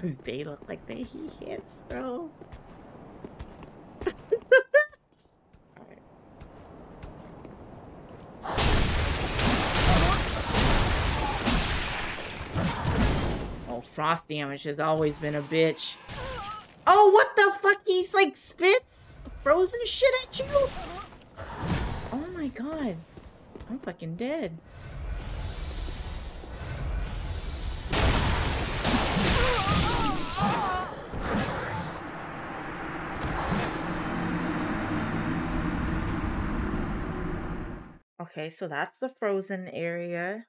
<laughs> on Beta like that. He hits, bro. <laughs> Oh, frost damage has always been a bitch. Oh, what the fuck? He's like spits frozen shit at you? Oh my god. I'm fucking dead. Okay, so that's the frozen area.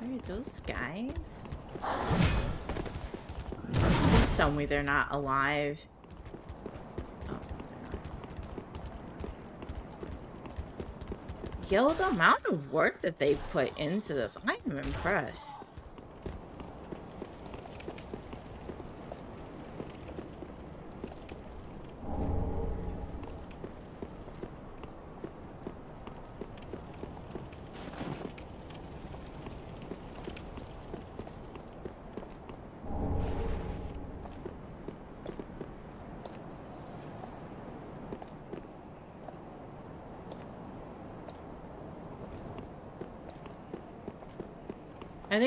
Are those guys? Please tell me they're not alive. Yo, the amount of work that they put into this, I'm impressed.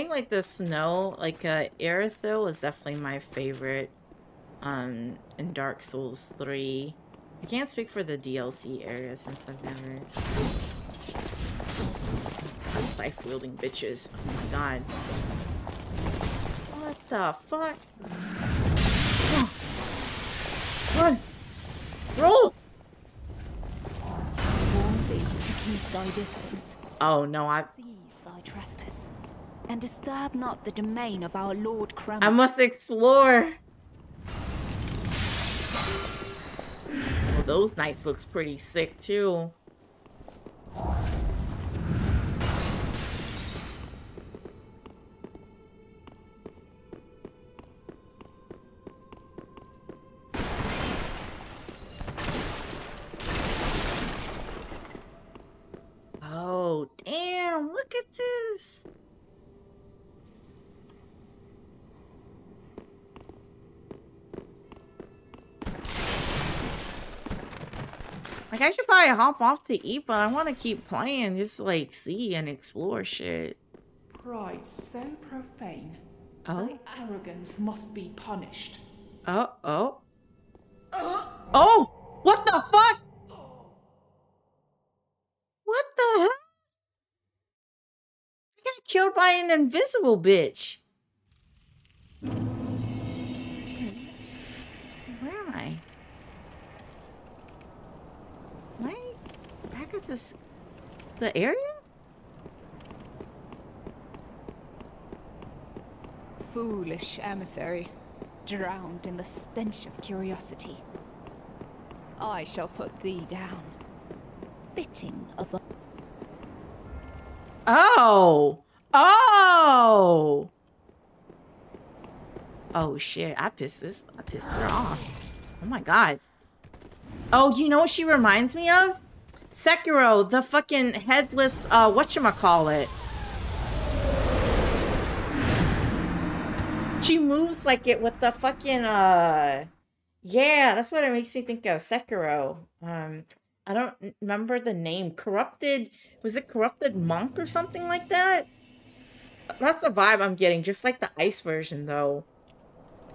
Think like the snow, like uh Irithyll is definitely my favorite um in Dark Souls 3. I can't speak for the DLC area since I've never scythe wielding bitches. Oh my god. What the fuck? Oh. Run! Roll! Warn thee to keep thy distance. Oh no, I Seize thy trespass. And disturb not the domain of our Lord Crumb. I must explore. Well, those knights looks pretty sick too. Probably hop off to eat, but I want to keep playing, just like see and explore shit. Pride so profane. Oh, Thy arrogance must be punished. oh, oh. Oh! What the fuck? What the hell? I got killed by an invisible bitch. Where am I? Am I back at this... The area? Foolish emissary, drowned in the stench of curiosity. I shall put thee down. Fitting of a Oh! Oh! Oh shit, I pissed this I pissed her off. Oh my god. Oh, you know what she reminds me of? Sekiro, the fucking headless uh whatchamacallit. She moves like it with the fucking uh yeah, that's what it makes me think of. Sekiro. Um I don't remember the name. Corrupted was it corrupted monk or something like that? That's the vibe I'm getting, just like the ice version though.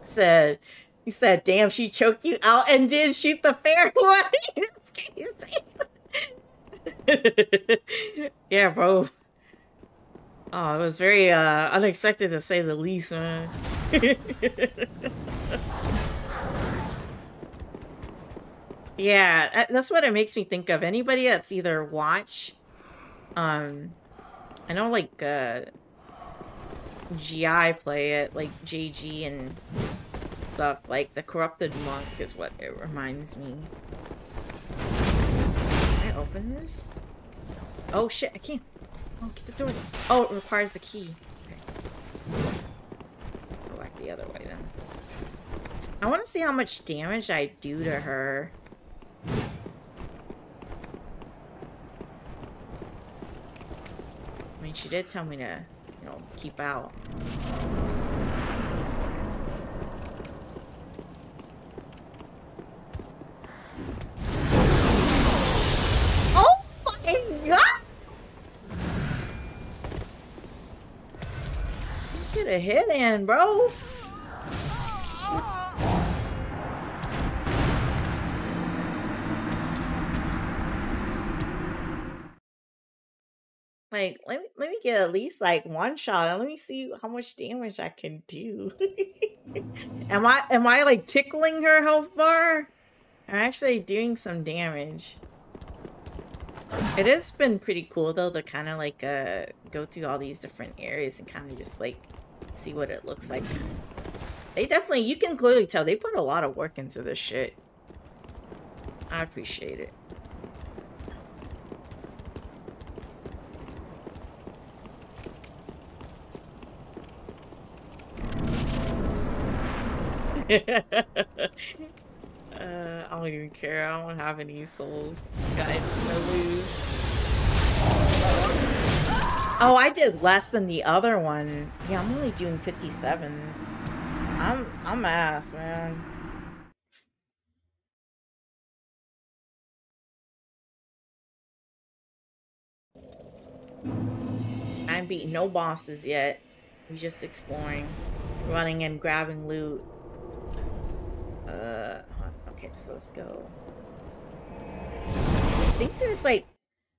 Said he said, damn, she choked you out and did shoot the fair <laughs> one. <laughs> <laughs> Yeah, bro. Oh, it was very uh unexpected to say the least, man. <laughs> Yeah, that's what it makes me think of. Anybody that's either watch, um, I know like uh, GI play it, like JG and stuff. Like the corrupted monk is what it reminds me. Open this? Oh shit, I can't. Oh, get the door. Oh, it requires the key. Okay. Go back the other way then. I want to see how much damage I do to her. I mean, she did tell me to, you know, keep out. A hit in, bro. Like, let me let me get at least like one shot. Let me see how much damage I can do. <laughs> am I am I like tickling her health bar? I'm actually doing some damage. It has been pretty cool though to kind of like uh go through all these different areas and kind of just like see what it looks like. They definitely, you can clearly tell they put a lot of work into this shit. I appreciate it. <laughs> uh, I don't even care. I don't have any souls. Anything to lose. Oh, I did less than the other one. Yeah, I'm only doing 57. I'm I'm ass, man. I beat no bosses yet. We just exploring, running and grabbing loot. Uh, okay, so let's go. I think there's like,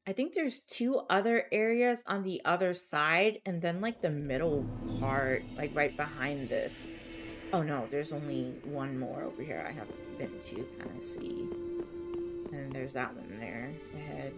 I think there's two other areas on the other side, and then like the middle part, like right behind this. Oh no, there's only one more over here I haven't been to kind of see. And there's that one there ahead.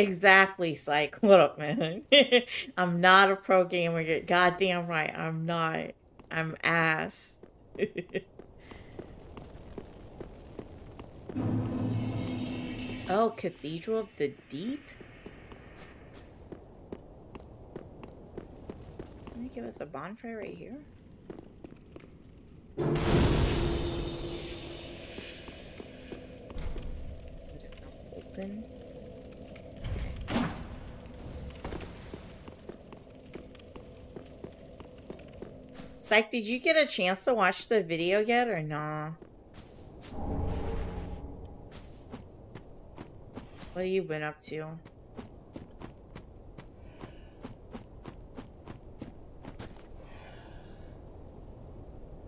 Exactly, Psych. <laughs> What up, man? <laughs> I'm not a pro gamer. You're goddamn right. I'm not. I'm ass. <laughs> oh, Cathedral of the Deep? Can they give us a bonfire right here? Open. Psych, did you get a chance to watch the video yet or nah? What have you been up to?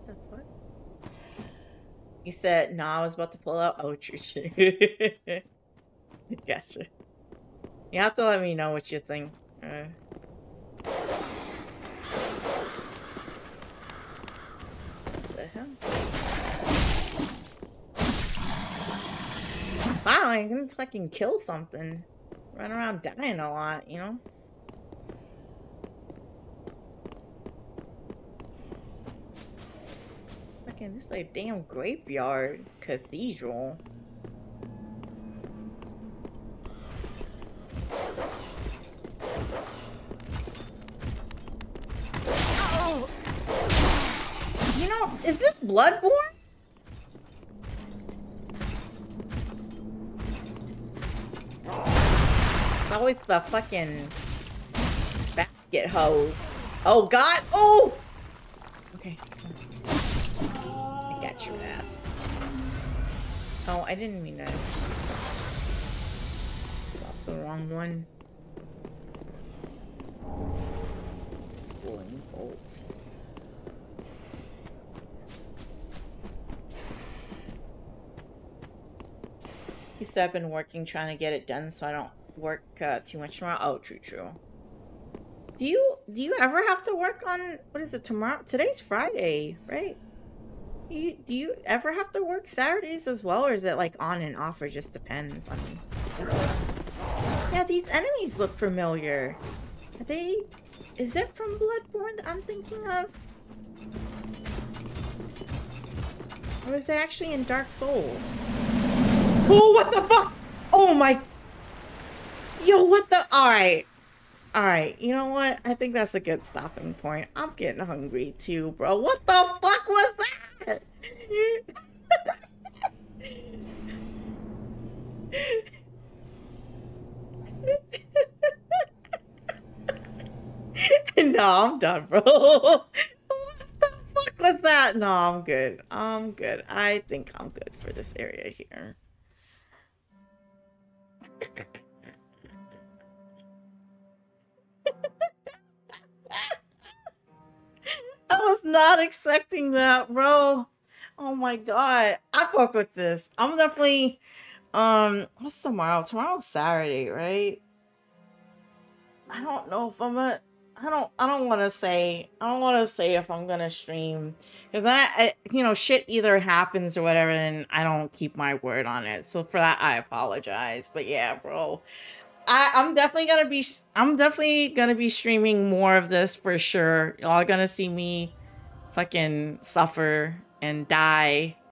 The fuck? You said, nah, I was about to pull out. Oh, true, true. gotcha. You have to let me know what you think. Uh, the hell? Wow, I can fucking kill something. Run around dying a lot, you know? Fucking, this is like damn graveyard cathedral. You know, is this Bloodborne? Always the fucking basket hose. Oh god! Oh! Okay. I got your ass. Oh, I didn't mean to. Swapped the wrong one. Schooling bolts. You said I've been working trying to get it done so I don't work uh, too much tomorrow. Oh, true, true. Do you do you ever have to work on what is it tomorrow? Today's Friday, right? You do you ever have to work Saturdays as well, or is it like on and off, or just depends? I mean, yeah, these enemies look familiar. Are they? Is it from Bloodborne that I'm thinking of? Or is it actually in Dark Souls? Oh, what the fuck? Oh my. Yo, what the? Alright. Alright, you know what? I think that's a good stopping point. I'm getting hungry too, bro. What the fuck was that? <laughs> no, I'm done, bro. <laughs> What the fuck was that? No, I'm good. I'm good. I think I'm good for this area here. <laughs> was not expecting that, bro. Oh my god. I fuck with this. I'm definitely um what's tomorrow? Tomorrow's Saturday, right? I don't know if I'm a I don't I don't want to say I don't want to say if I'm gonna stream because I, I you know shit either happens or whatever and I don't keep my word on it so for that I apologize but yeah bro I I'm definitely gonna be I'm definitely gonna be streaming more of this for sure. Y'all gonna see me fucking suffer and die